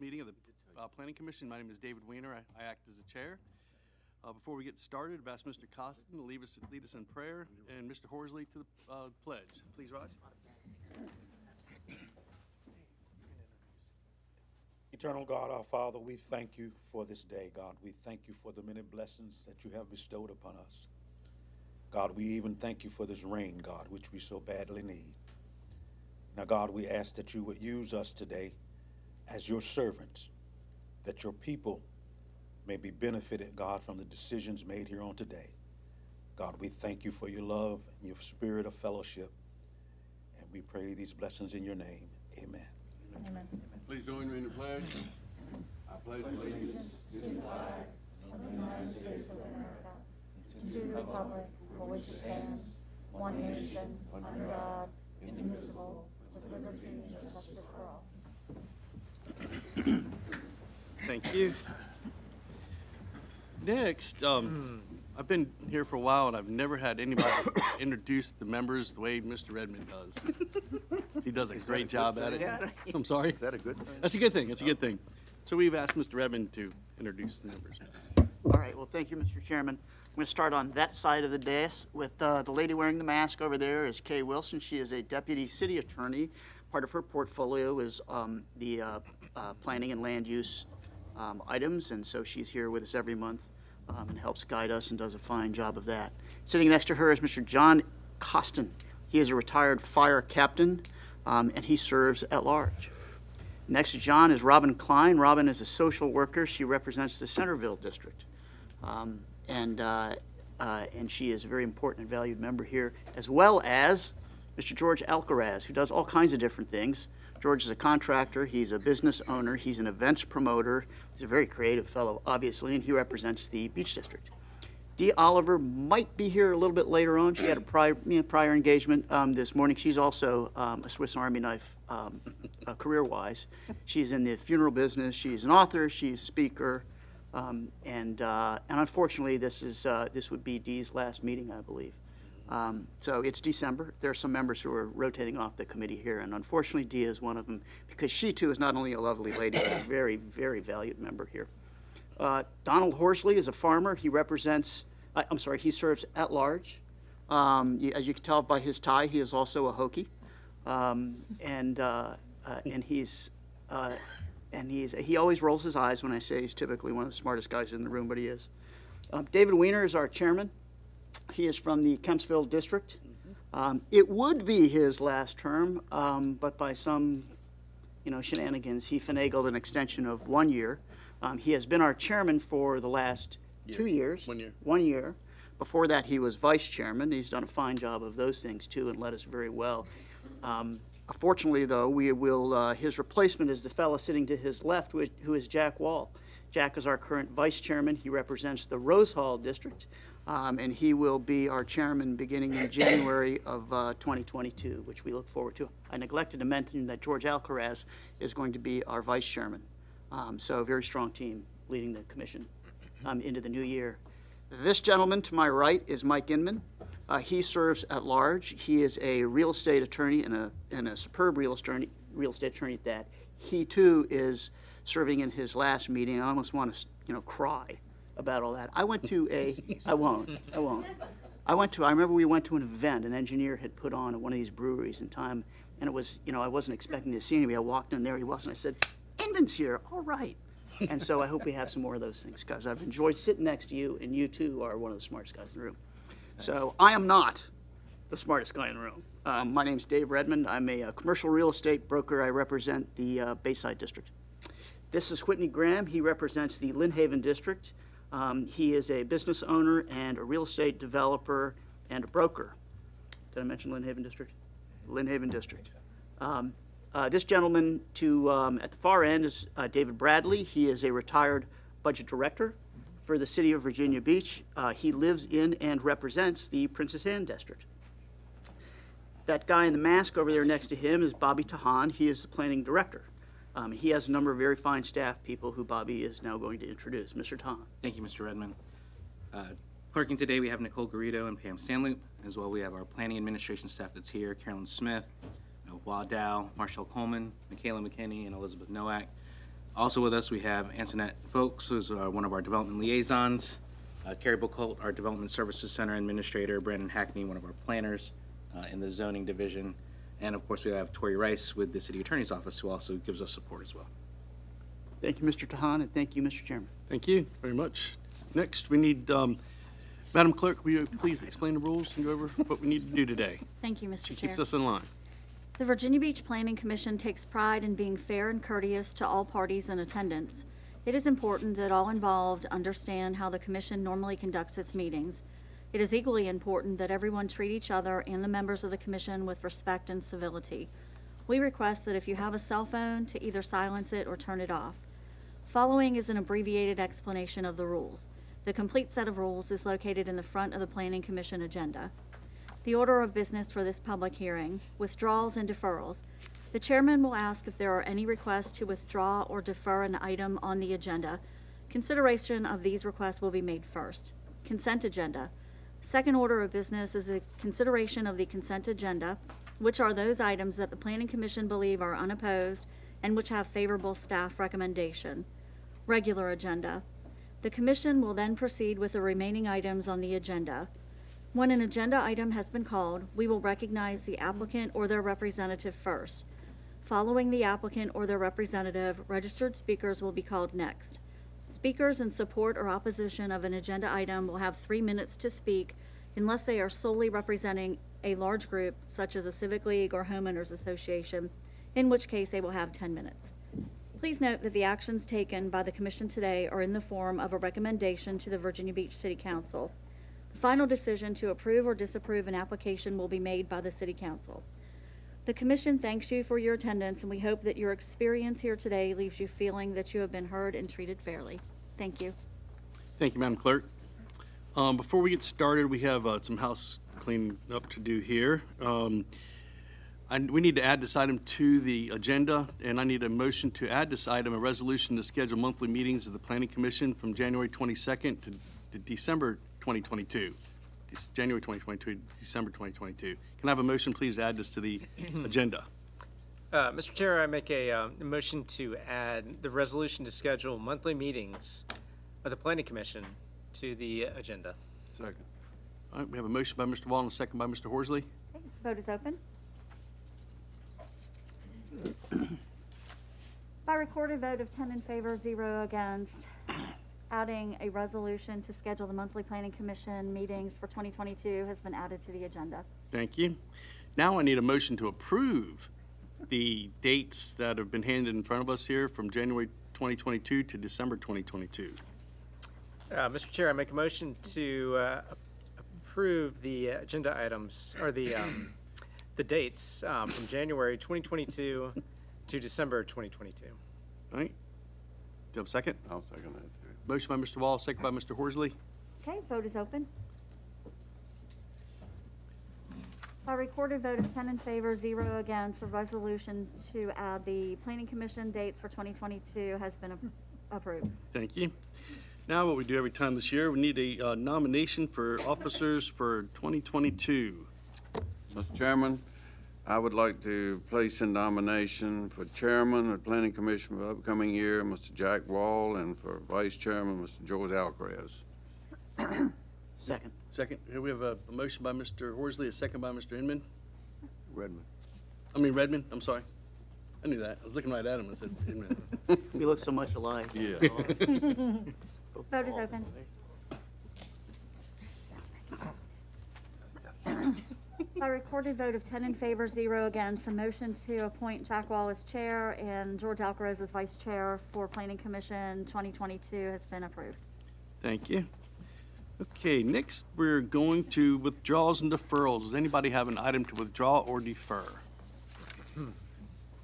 meeting of the uh, Planning Commission. My name is David Weiner. I I act as the chair. Uh, Before we get started, I've asked Mr. Costin to leave us, lead us in prayer, and Mr. Horsley to the uh, pledge. Please rise. Eternal God, our Father, we thank you for this day, God. We thank you for the many blessings that you have bestowed upon us. God, we even thank you for this rain, God, which we so badly need. Now, God, we ask that you would use us today as your servants, that your people may be benefited, God, from the decisions made here on today. God, we thank you for your love and your spirit of fellowship, and we pray these blessings in your name. Amen. Amen. Please join me in the pledge. I pledge allegiance to the flag of the United States of America, to the republic for which it stands, one nation, under God, indivisible, with liberty and justice for all. Thank you. Next, um, I've been here for a while, and I've never had anybody introduce the members the way Mr. Redmond does. He does a great job at it. I'm sorry? Is that a good thing? That's a good thing, it's a good thing. So we've asked Mr. Redmond to introduce the members. All right, well, thank you, Mr. Chairman. I'm going to start on that side of the dais with uh, the lady wearing the mask over there is Kay Wilson. She is a deputy city attorney. Part of her portfolio is um, the uh, uh, planning and land use um, items, and so she's here with us every month um, and helps guide us and does a fine job of that. Sitting next to her is Mr. John Costin. He is a retired fire captain, um, and he serves at large. Next to John is Robin Klein. Robin is a social worker. She represents the Centerville district. Um, and, uh, uh, and she is a very important and valued member here, as well as Mr. George Alcaraz, who does all kinds of different things. George is a contractor, he's a business owner, he's an events promoter, he's a very creative fellow, obviously, and he represents the Beach District. Dee Oliver might be here a little bit later on. She had a prior, prior engagement um, this morning. She's also um, a Swiss Army knife um, uh, career-wise. She's in the funeral business. She's an author. She's a speaker. Um, and, uh, and unfortunately, this is uh, this would be Dee's last meeting, I believe. Um, so it's December. There are some members who are rotating off the committee here, and unfortunately, Dee is one of them because she too is not only a lovely lady, but a very, very valued member here. Uh, Donald Horsley is a farmer. He represents, I, I'm sorry, he serves at large. Um, as you can tell by his tie, he is also a Hokie. Um, and, uh, uh, and he's, uh, and he's, he always rolls his eyes when I say he's typically one of the smartest guys in the room, but he is. Um, David Weiner is our chairman. He is from the Kempsville District. Um, it would be his last term, um, but by some you know, shenanigans, he finagled an extension of one year. Um, he has been our chairman for the last two years. One year. One year. Before that, he was vice chairman. He's done a fine job of those things too and led us very well. Um, Fortunately, though, we will, uh, his replacement is the fellow sitting to his left, is- who is Jack Wall. Jack is our current vice chairman. He represents the Rose Hall District, um, and he will be our chairman beginning in January of uh, 2022, which we look forward to. I neglected to mention that George Alcaraz is going to be our vice chairman. Um, So a very strong team leading the commission um, into the new year. This gentleman to my right is Mike Inman. Uh, He serves at large. He is a real estate attorney and a, and a superb real estate, real estate attorney at that. He too is serving in his last meeting. I almost want to, you know, cry about all that. I went to a, I won't, I won't. I went to, I remember we went to an event an engineer had put on at one of these breweries in time, and it was, you know, I wasn't expecting to see anybody. I walked in there, he wasn't. I said, Inman's here, all right. And so I hope we have some more of those things, because I've enjoyed sitting next to you, and you too are one of the smartest guys in the room. So I am not the smartest guy in the room. Um, my name's Dave Redmond. I'm a, uh commercial real estate broker. I represent the uh, Bayside District. This is Whitney Graham. He represents the Lynnhaven District. Um, he is a business owner and a real estate developer and a broker. Did I mention Lynnhaven District? Lynnhaven District. Um, uh, this gentleman to um, at the far end is uh, David Bradley. He is a retired budget director for the city of Virginia Beach. Uh, he lives in and represents the Princess Anne District. That guy in the mask over there next to him is Bobby Tajan. He is the planning director. Um, he has a number of very fine staff people who Bobby is now going to introduce. Mr. Tom. Thank you, Mr. Redmond. Uh, Clerking today, we have Nicole Garrido and Pam Sandloop. As well, we have our planning administration staff that's here, Carolyn Smith, uh, Wa Dow, Marshall Coleman, Michaela McKinney, and Elizabeth Noack. Also with us, we have Antoinette Folks, who's uh, one of our development liaisons, uh, Carrie Bocolt, our Development Services Center Administrator, Brandon Hackney, one of our planners uh, in the zoning division, and of course, we have Tori Rice with the City Attorney's Office, who also gives us support as well. Thank you, Mr. Tajan, and thank you, Mr. Chairman. Thank you very much. Next, we need, um, Madam Clerk, will you please explain the rules and go over what we need to do today? Thank you, Mr. She Chair. keeps us in line. The Virginia Beach Planning Commission takes pride in being fair and courteous to all parties in attendance. It is important that all involved understand how the commission normally conducts its meetings. It is equally important that everyone treat each other and the members of the commission with respect and civility. We request that if you have a cell phone, to either silence it or turn it off. Following is an abbreviated explanation of the rules. The complete set of rules is located in the front of the Planning Commission agenda. The order of business for this public hearing, withdrawals and deferrals. The chairman will ask if there are any requests to withdraw or defer an item on the agenda. Consideration of these requests will be made first. Consent agenda. Second order of business is a consideration of the consent agenda, which are those items that the planning commission believe are unopposed and which have favorable staff recommendation. Regular agenda. The commission will then proceed with the remaining items on the agenda. When an agenda item has been called, we will recognize the applicant or their representative first. Following the applicant or their representative, registered speakers will be called next. Speakers in support or opposition of an agenda item will have three minutes to speak unless they are solely representing a large group, such as a civic league or homeowners association, in which case they will have 10 minutes. Please note that the actions taken by the commission today are in the form of a recommendation to the Virginia Beach City Council. The final decision to approve or disapprove an application will be made by the city council. The commission thanks you for your attendance, and we hope that your experience here today leaves you feeling that you have been heard and treated fairly. Thank you. Thank you, Madam Clerk. Um, Before we get started, we have uh, some house cleaning up to do here. Um, we need to add this item to the agenda, and I need a motion to add this item, a resolution to schedule monthly meetings of the Planning Commission from January 22nd to to December 2022. Dec- January 2022, December 2022. Can I have a motion, please, to add this to the agenda? Uh, Mr. Chair, I make a uh, motion to add the resolution to schedule monthly meetings of the Planning Commission to the agenda. Second. All right, we have a motion by Mr. Wall and a second by Mr. Horsley. Okay, Vote is open. By recorded vote of 10 in favor, zero against, adding a resolution to schedule the monthly planning commission meetings for 2022 has been added to the agenda. Thank you. Now I need a motion to approve the dates that have been handed in front of us here from January 2022 to December 2022. Uh, Mr. Chair, I make a motion to uh, approve the agenda items, or the, um, the dates um, from January 2022 to December 2022. All right? Do you have a second? I'll second that, too. Motion by Mr. Wall, second by Mr. Horsley. Okay, vote is open. By recorded vote of 10 in favor, zero against, the resolution to add the planning commission dates for 2022 has been ap- approved. Thank you. Now, what we do every time this year, we need a uh, nomination for officers for 2022. Mr. Chairman, I would like to place in nomination for Chairman of the Planning Commission for the upcoming year, Mr. Jack Wall, and for Vice Chairman, Mr. George Alcaraz. Second. Second, here we have a a motion by Mr. Horsley, a second by Mr. Inman. Redmond. I mean Redmond, I'm sorry. I knew that. I was looking right at him and said Inman. We look so much alike. Yeah. Oh, Vote is oh, open. By recorded vote of 10 in favor, zero against, a motion to appoint Jack Wall as chair and George Alcaraz as vice chair for Planning Commission 2022 has been approved. Thank you. Okay, next, we're going to withdrawals and deferrals. Does anybody have an item to withdraw or defer? Hmm.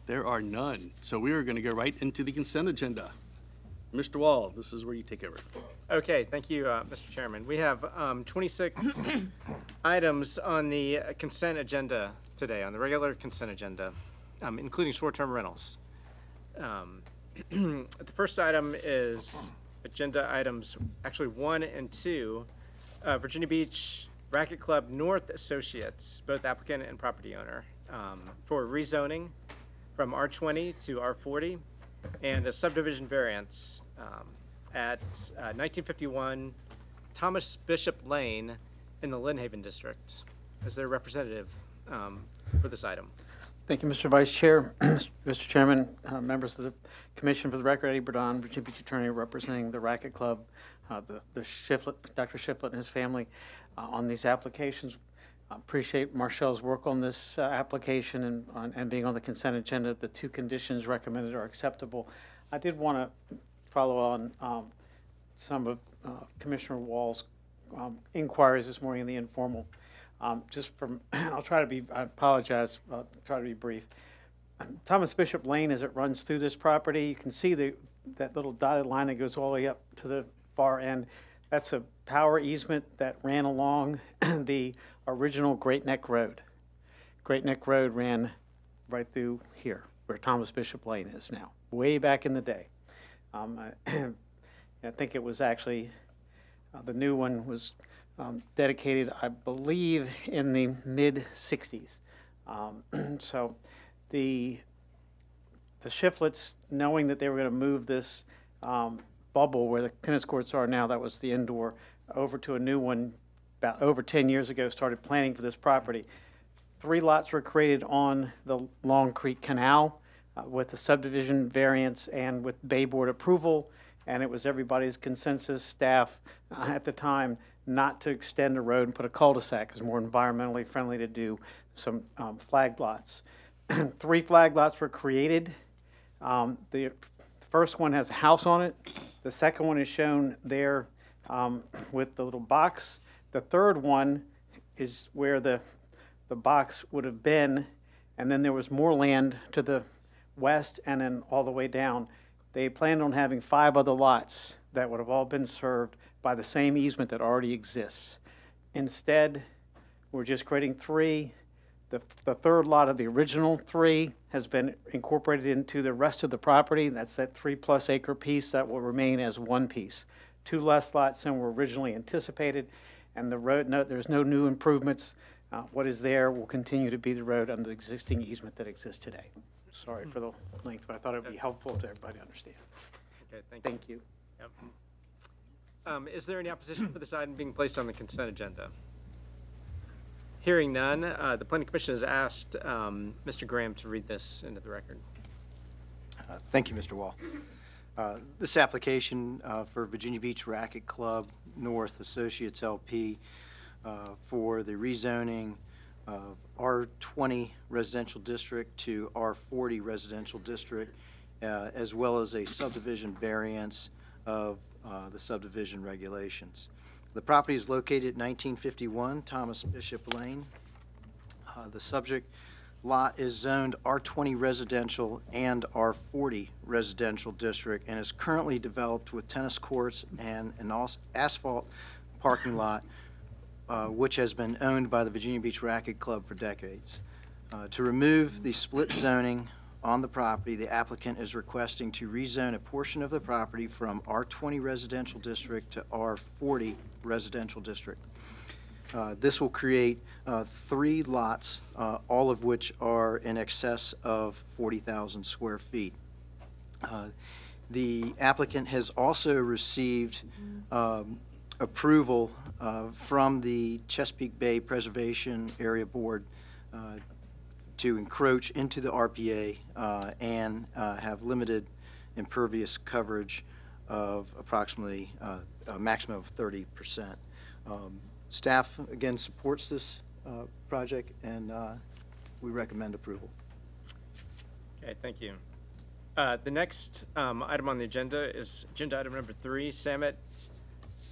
There are none, so we are going to go right into the consent agenda. Mr. Wall, this is where you take over. Okay, thank you, uh, Mr. Chairman. We have um, 26 items on the uh, consent agenda today, on the regular consent agenda, um, including short-term rentals. Um, The first item is agenda items, actually one and two, uh, Virginia Beach Racquet Club North Associates, both applicant and property owner, um, for rezoning from R20 to R40 and a subdivision variance um, at uh, 1951 Thomas Bishop Lane in the Lynnhaven District. Is there a representative um, for this item? Thank you, Mr. Vice Chair. Mr. Chairman, uh, members of the commission, for the record, Eddie Bourdon, Virginia Beach Attorney representing the Racquet Club, uh, the the Shiflett, Dr. Shiflett and his family uh, on these applications. Appreciate Marshall's work on this uh, application and, on- and being on the consent agenda. The two conditions recommended are acceptable. I did want to follow on um, some of uh, Commissioner Wall's um, inquiries this morning in the informal. Um, Just from, I'll try to be, I apologize, I'll try to be brief. Thomas Bishop Lane, as it runs through this property, you can see the, that little dotted line that goes all the way up to the far end. That's a power easement that ran along the original Great Neck Road. Great Neck Road ran right through here, where Thomas Bishop Lane is now, way back in the day. Um, I, I think it was actually, uh, the new one was um, dedicated, I believe, in the mid-'60s. Um, So the, the Shiflets, knowing that they were going to move this um, bubble where the tennis courts are now, that was the indoor, over to a new one about over 10 years ago, started planning for this property. Three lots were created on the Long Creek Canal uh, with the subdivision variance and with Bay Board approval. And it was everybody's consensus, staff uh, at the time, not to extend the road and put a cul-de-sac. It's more environmentally friendly to do some um, flagged lots. Three flag lots were created. Um, The first one has a house on it. The second one is shown there um, with the little box. The third one is where the, the box would have been, and then there was more land to the west and then all the way down. They planned on having five other lots that would have all been served by the same easement that already exists. Instead, we're just creating three. The, the third lot of the original three has been incorporated into the rest of the property. That's that three-plus acre piece that will remain as one piece. Two less lots than were originally anticipated, and the road, no, there's no new improvements. Uh, What is there will continue to be the road under the existing easement that exists today. Sorry for the length, but I thought it would be helpful to everybody to understand. Okay, thank you. Thank you. Yep. Um, Is there any opposition for this item being placed on the consent agenda? Hearing none, uh, the planning commission has asked um, Mr. Graham to read this into the record. Uh, Thank you, Mr. Wall. Uh, This application uh, for Virginia Beach Racquet Club North Associates LP uh, for the rezoning of R20 residential district to R40 residential district, uh, as well as a subdivision variance of uh, the subdivision regulations. The property is located at 1951 Thomas Bishop Lane. Uh, The subject lot is zoned R20 residential and R40 residential district and is currently developed with tennis courts and an asphalt parking lot, uh, which has been owned by the Virginia Beach Racquet Club for decades. Uh, To remove the split zoning on the property, the applicant is requesting to rezone a portion of the property from R20 residential district to R40 residential district. Uh, This will create uh, three lots, uh, all of which are in excess of 40,000 square feet. Uh, The applicant has also received um, approval uh, from the Chesapeake Bay Preservation Area Board uh, to encroach into the RPA uh, and uh, have limited impervious coverage of approximately uh, a maximum of 30%. Um, Staff, again, supports this uh, project, and uh, we recommend approval. Okay, thank you. Uh, The next um, item on the agenda is agenda item number three, Samet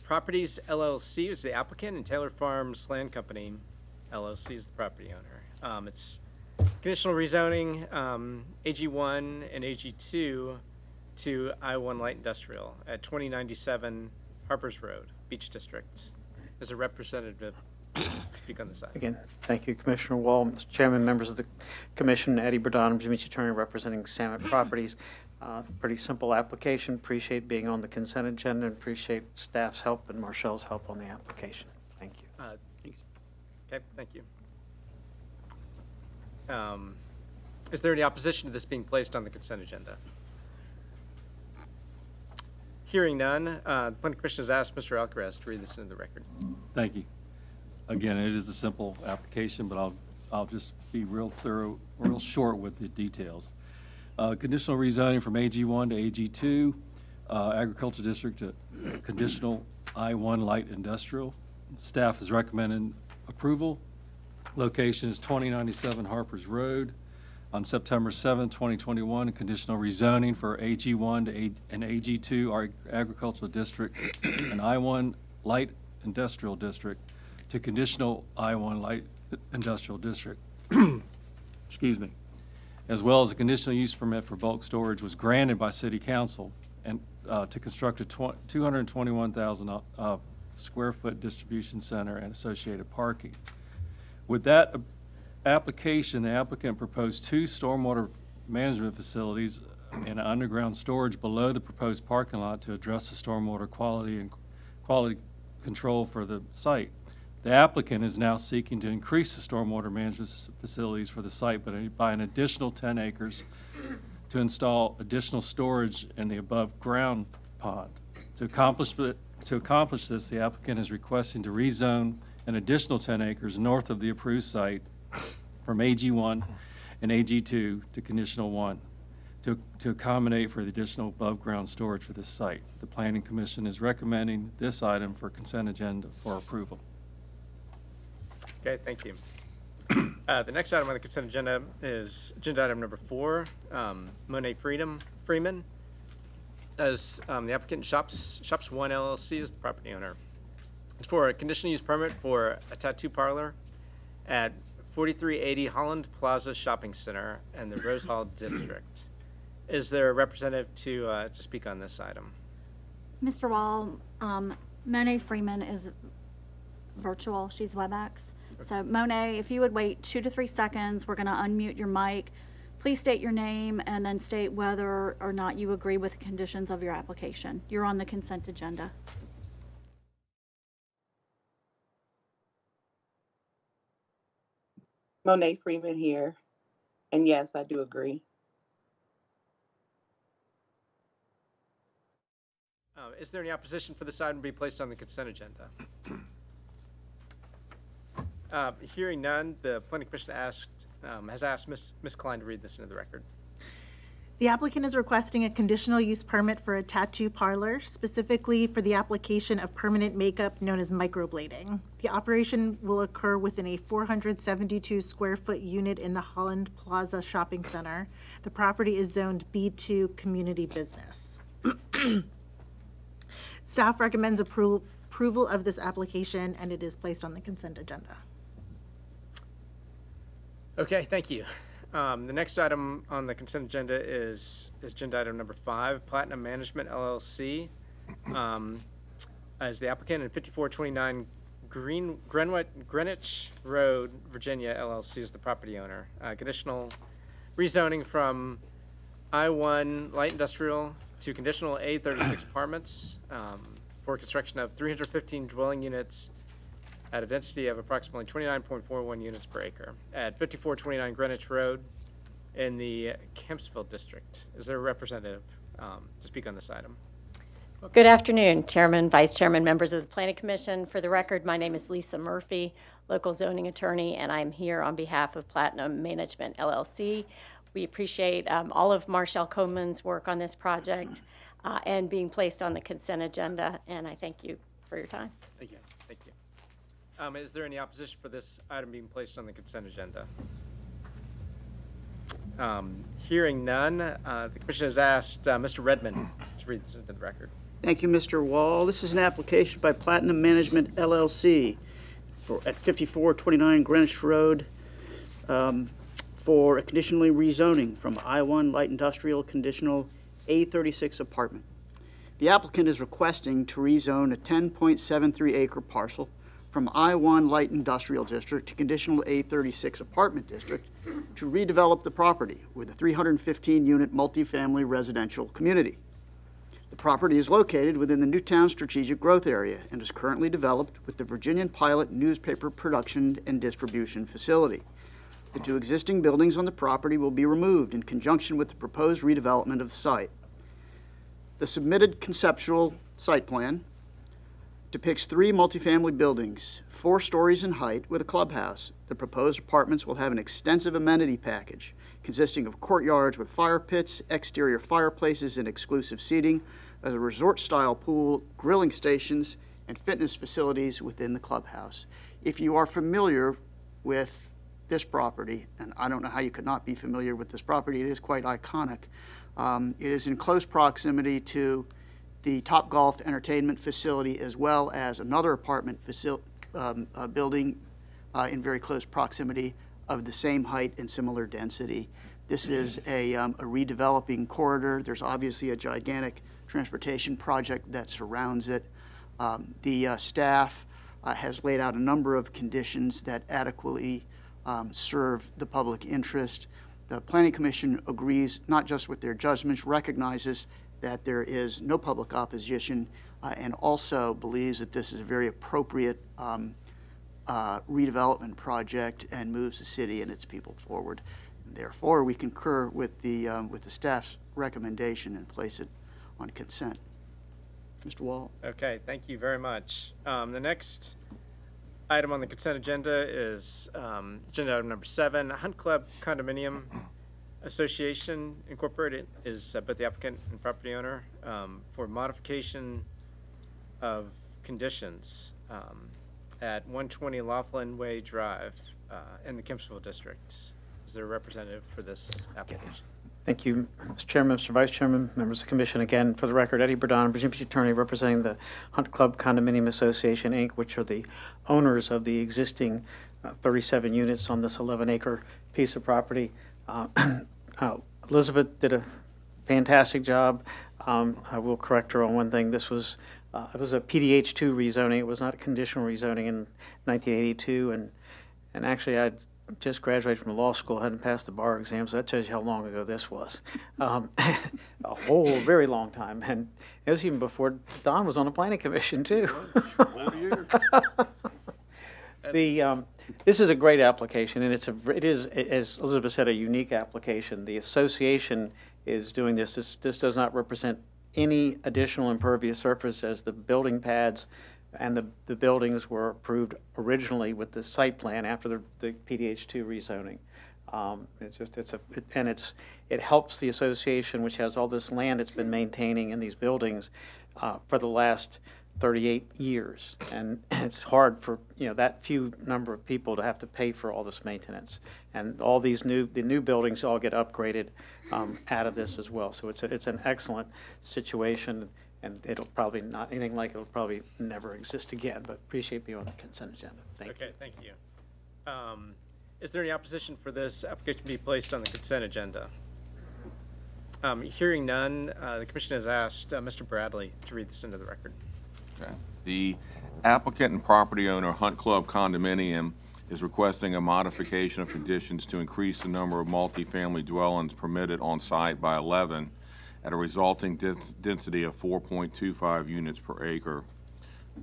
Properties LLC is the applicant, and Taylor Farms Land Company LLC is the property owner. Um, It's conditional rezoning, um, AG1 and AG2 to I-1 Light Industrial at 2097 Harper's Road, Beach District. As a representative, speak on this side. Again, thank you, Commissioner Wall, Mr. Chairman, members of the commission, Eddie Bourdon, Beach Attorney representing Samet Properties. Uh, Pretty simple application, appreciate being on the consent agenda, and appreciate staff's help and Marshall's help on the application. Thank you. Uh, Okay, thank you. Um, Is there any opposition to this being placed on the consent agenda? Hearing none, uh, the planning commission has asked Mr. Alcaraz to read this into the record. Thank you. Again, it is a simple application, but I'll, I'll just be real thorough, real short with the details. Uh, Conditional rezoning from AG1 to AG2, uh, agriculture district to conditional I1 light industrial. Staff is recommending approval. Location is 2097 Harper's Road. On September 7, 2021, a conditional rezoning for AG1 to A- and AG2 are agricultural districts and I1 light industrial district to conditional I1 light industrial district. Excuse me. As well as a conditional use permit for bulk storage was granted by city council and uh, to construct a twen- 221,000 uh, square foot distribution center and associated parking. With that uh, application, the applicant proposed two stormwater management facilities and underground storage below the proposed parking lot to address the stormwater quality and quality control for the site. The applicant is now seeking to increase the stormwater management facilities for the site by an additional 10 acres to install additional storage in the above-ground pond. To accomplish, to accomplish this, the applicant is requesting to rezone an additional 10 acres north of the approved site from AG1 and AG2 to conditional 1 to to accommodate for the additional above-ground storage for this site. The Planning Commission is recommending this item for consent agenda for approval. Okay, thank you. Uh, The next item on the consent agenda is agenda item number four, um, Monet Freedom, Freeman, as um, the applicant Shops, Shops One LLC is the property owner. It's for a conditional use permit for a tattoo parlor at 4380 Holland Plaza Shopping Center in the Rose Hall District. Is there a representative to, uh, to speak on this item? Mr. Wall, um, Monet Freeman is virtual, she's WebEx. So Monet, if you would wait two to three seconds, we're gonna unmute your mic. Please state your name and then state whether or not you agree with the conditions of your application. You're on the consent agenda. Monet Freeman here. And yes, I do agree. Uh, Is there any opposition for this item to be placed on the consent agenda? Uh, Hearing none, the planning commission asked, um, has asked Ms. Ms. Klein to read this into the record. The applicant is requesting a conditional use permit for a tattoo parlor, specifically for the application of permanent makeup known as microblading. The operation will occur within a 472 square foot unit in the Holland Plaza Shopping Center. The property is zoned B2 Community Business. Staff recommends appro- approval of this application, and it is placed on the consent agenda. Okay, thank you. Um, The next item on the consent agenda is, is agenda item number five, Platinum Management LLC. um, As the applicant in 5429 Green, Greenwich, Road, Virginia LLC is the property owner. Uh, Conditional rezoning from I-1 light industrial to conditional A36 apartments um, for construction of 315 dwelling units at a density of approximately 29.41 units per acre at 5429 Greenwich Road in the Kempsville District. Is there a representative um, to speak on this item? Good afternoon, Chairman, Vice Chairman, members of the Planning Commission. For the record, my name is Lisa Murphy, local zoning attorney, and I'm here on behalf of Platinum Management LLC. We appreciate um, all of Marshall Coleman's work on this project uh, and being placed on the consent agenda, and I thank you for your time. Thank you. Thank you. Um, Is there any opposition for this item being placed on the consent agenda? Um, Hearing none, uh, the commission has asked uh, Mr. Redmond to read this into the record. Thank you, Mr. Wall. This is an application by Platinum Management LLC for, at 5429 Greenwich Road um, for a conditionally rezoning from I-1 Light Industrial Conditional A36 Apartment. The applicant is requesting to rezone a 10.73 acre parcel from I-1 Light Industrial District to conditional A36 Apartment District to redevelop the property with a 315-unit multifamily residential community. The property is located within the Newtown Strategic Growth Area and is currently developed with the Virginian Pilot newspaper production and distribution facility. The two existing buildings on the property will be removed in conjunction with the proposed redevelopment of the site. The submitted conceptual site plan depicts three multifamily buildings, four stories in height, with a clubhouse. The proposed apartments will have an extensive amenity package consisting of courtyards with fire pits, exterior fireplaces, and exclusive seating, a resort-style pool, grilling stations, and fitness facilities within the clubhouse. If you are familiar with this property, and I don't know how you could not be familiar with this property, it is quite iconic. Um, It is in close proximity to the Topgolf Entertainment Facility as well as another apartment um, uh, building uh, in very close proximity of the same height and similar density. This is a um, a redeveloping corridor. There's obviously a gigantic transportation project that surrounds it. Um, The uh, staff uh, has laid out a number of conditions that adequately um, serve the public interest. The Planning Commission agrees not just with their judgments, recognizes that there is no public opposition, uh, and also believes that this is a very appropriate um, uh, redevelopment project and moves the city and its people forward. Therefore, we concur with the, um, with the staff's recommendation and place it on consent. Mr. Wall? Okay, thank you very much. Um, the next item on the consent agenda is, um, agenda item number seven, Hunt Club Condominium Association Incorporated is uh, both the applicant and property owner, um, for modification of conditions, um, at one twenty Laughlin Way Drive, uh, in the Kempsville District. Is there a representative for this application? Thank you, Mr. Chairman, Mr. Vice Chairman, members of the commission. Again, for the record, Eddie Bourdon, Virginia Attorney, representing the Hunt Club Condominium Association, Inc., which are the owners of the existing uh, 37 units on this 11-acre piece of property. Uh, uh, Elizabeth did a fantastic job. Um, I will correct her on one thing. This was, uh, it was a PDH2 rezoning. It was not conditional rezoning in 1982, and and actually, I just graduated from law school, hadn't passed the bar exam, so that tells you how long ago this was. Um, a whole very long time, and it was even before Don was on the planning commission too. the um, this is a great application, and it's a it is as Elizabeth said a unique application. The association is doing this. This this does not represent any additional impervious surface as the building pads and the, the buildings were approved originally with the site plan after the, the PDH two rezoning. Um, it's just, it's a, it- and it's, it helps the association, which has all this land it's been maintaining in these buildings, uh, for the last thirty-eight years. And it's hard for, you know, that few number of people to have to pay for all this maintenance. And all these new, the new buildings all get upgraded, um, out of this as well. So it's, a- it's an excellent situation, and it'll probably not, anything like it'll probably never exist again, but appreciate being on the consent agenda. Thank you. Okay, thank you. Um, Is there any opposition for this application to be placed on the consent agenda? Um, Hearing none, uh, the commission has asked uh, Mr. Bradley to read this into the record. Okay. The applicant and property owner Hunt Club Condominium is requesting a modification of conditions to increase the number of multifamily dwellings permitted on site by 11 at a resulting dens- density of 4.25 units per acre.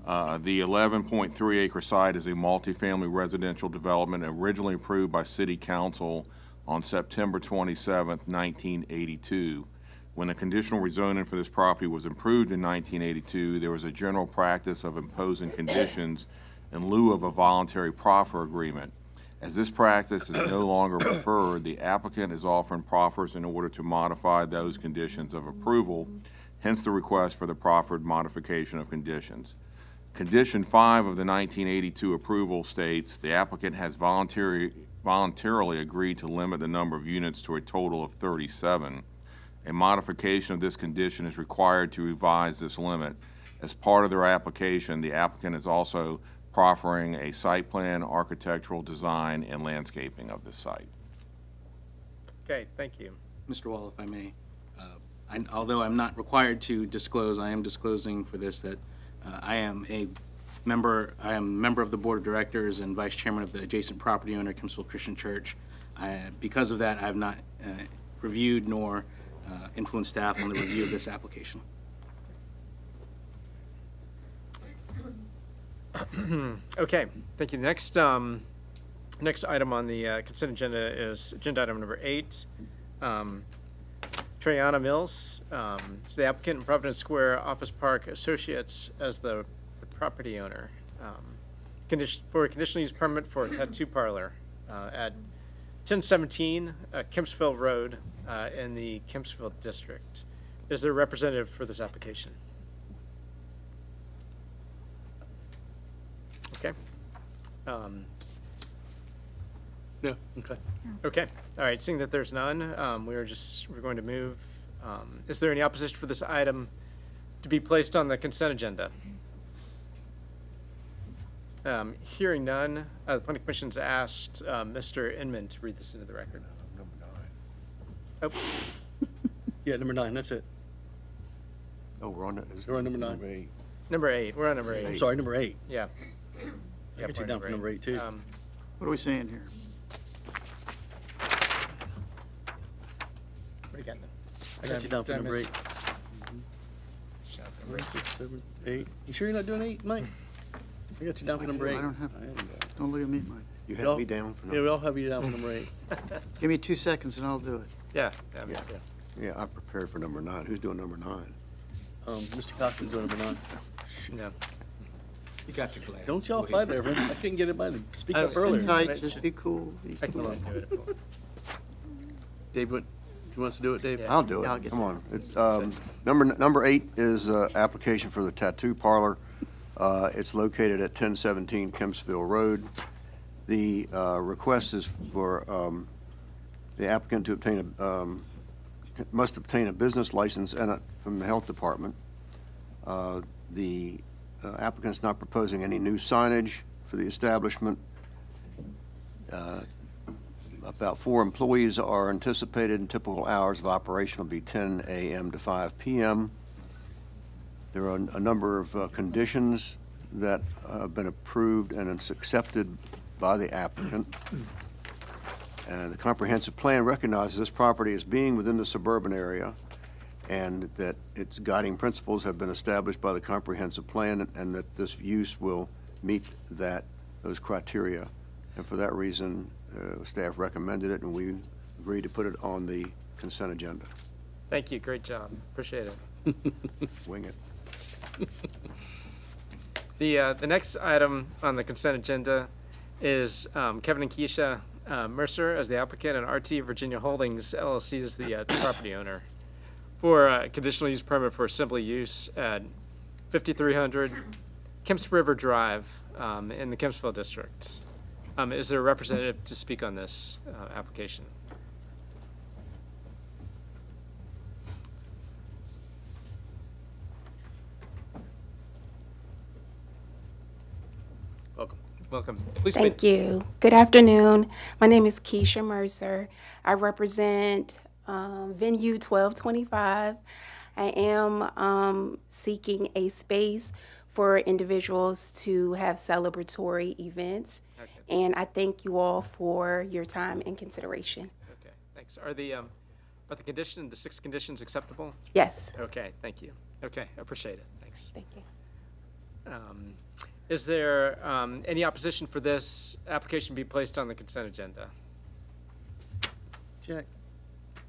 Uh, The 11.3 acre site is a multifamily residential development originally approved by City Council on September 27, 1982. When the conditional rezoning for this property was improved in 1982, there was a general practice of imposing conditions in lieu of a voluntary proffer agreement. As this practice is no longer preferred, the applicant is offering proffers in order to modify those conditions of approval, hence the request for the proffered modification of conditions. Condition five of the 1982 approval states, "The applicant has voluntarily agreed to limit the number of units to a total of 37. A modification of this condition is required to revise this limit. As part of their application, the applicant is also proffering a site plan, architectural design, and landscaping of the site." Okay, thank you. Mr. Wall, if I may, uh, I- although I'm not required to disclose, I am disclosing for this that uh, I am a member, I am a member of the Board of Directors and Vice Chairman of the adjacent property owner, Kempsville Christian Church. I- Because of that, I have not uh, reviewed nor uh, influenced staff on the review of this application. Okay, thank you. Next, um, next item on the uh, consent agenda is agenda item number eight. Um, Trayana Mills, um, is the applicant in Providence Square Office Park Associates as the the property owner. um, Condition, for a conditional use permit for a tattoo parlor uh, at 1017 uh, Kempsville Road uh, in the Kempsville District. Is there a representative for this application? Okay. Um, Yeah, okay. Okay, all right, seeing that there's none, um, we are just, we're going to move. Um, is there any opposition for this item to be placed on the consent agenda? Um, hearing none, uh, the planning commission's asked, uh, Mr. Inman to read this into the record. number Oh, Yeah, number nine, that's it. Oh, we're on it. We're on number nine. number eight, we're on number I'm eight. sorry, number eight. Yeah. I Yep, got you down for number eight, too. Um, What are we saying here? What do you got? I got you down for Did I number miss- eight. Five, six, seven, eight. You sure you're not doing eight, Mike? I got you down for number eight. I don't have, don't look at me, Mike. You We all- had me down for Yeah, number, we all have you down for number eight. Give me two seconds and I'll do it. Yeah, yeah, me Yeah. too. yeah, I prepared for number nine. Who's doing number nine? Um, Mr. Costin's doing number nine. Yeah. You got your glass. Don't y'all fight over it. I couldn't get anybody to speak I up was- earlier. Sit tight, just be cool. be I can cool. do it. Dave, what, you want us to do it, Dave? Yeah. I'll do Yeah, I'll it. get Come there. on. It's, um, number, number eight is, uh, application for the tattoo parlor. Uh, it's located at ten seventeen Kempsville Road. The, uh, request is for, um, the applicant to obtain a, um, must obtain a business license and a, from the health department. Uh, The uh, is not proposing any new signage for the establishment. Uh, About four employees are anticipated, and typical hours of operation will be 10 a.m. to 5 p.m. There are a number of uh, conditions that have been approved and it's accepted by the applicant. And the comprehensive plan recognizes this property as being within the suburban area and that its guiding principles have been established by the comprehensive plan and that this use will meet that, those criteria. And for that reason, uh, staff recommended it and we agreed to put it on the consent agenda. Thank you, great job, appreciate it. Wing it. The, uh, the next item on the consent agenda is um, Kevin and Keisha uh, Mercer as the applicant and RT Virginia Holdings LLC as the, uh, the property owner for a conditional use permit for assembly use at 5300 Kemps River Drive um, in the Kempsville District. Um, Is there a representative to speak on this uh, application? Welcome. Please Thank you. Good afternoon. My name is Keisha Mercer. I represent um, Venue 1225. I am um, seeking a space for individuals to have celebratory events. Okay. And I thank you all for your time and consideration. Okay, thanks. Are the, um, are the condition, the six conditions acceptable? Yes, Okay, thank you. Okay, appreciate it. Thanks. thank you. Um, Is there um, any opposition for this application be placed on the consent agenda? Jack,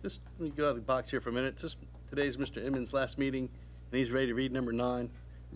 just, let me go out of the box here for a minute. Just, today's Mr. Inman's last meeting, and he's ready to read number nine.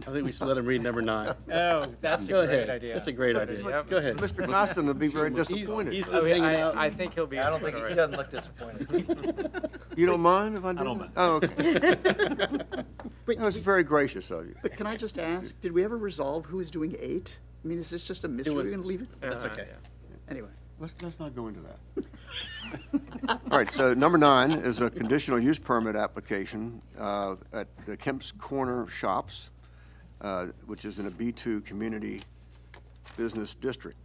I think we should let him read number nine. Oh, that's a Go great ahead. idea. That's a great idea. Yep. Go ahead. Mr. Costin would be very disappointed. He's just hanging out. I, I think he'll be. I don't think, all he right. doesn't look disappointed. You don't mind if I do? I don't that? mind. Oh, okay. Wait, That was very gracious of you. But can I just ask, did we ever resolve who is doing eight? I mean, is this just a mystery? We're was- gonna leave it? That's Uh, okay. yeah. Anyway. Let's, let's not go into that. All right, so number nine is a conditional use permit application uh, at the Kemp's Corner Shops, uh, which is in a B2 community business district.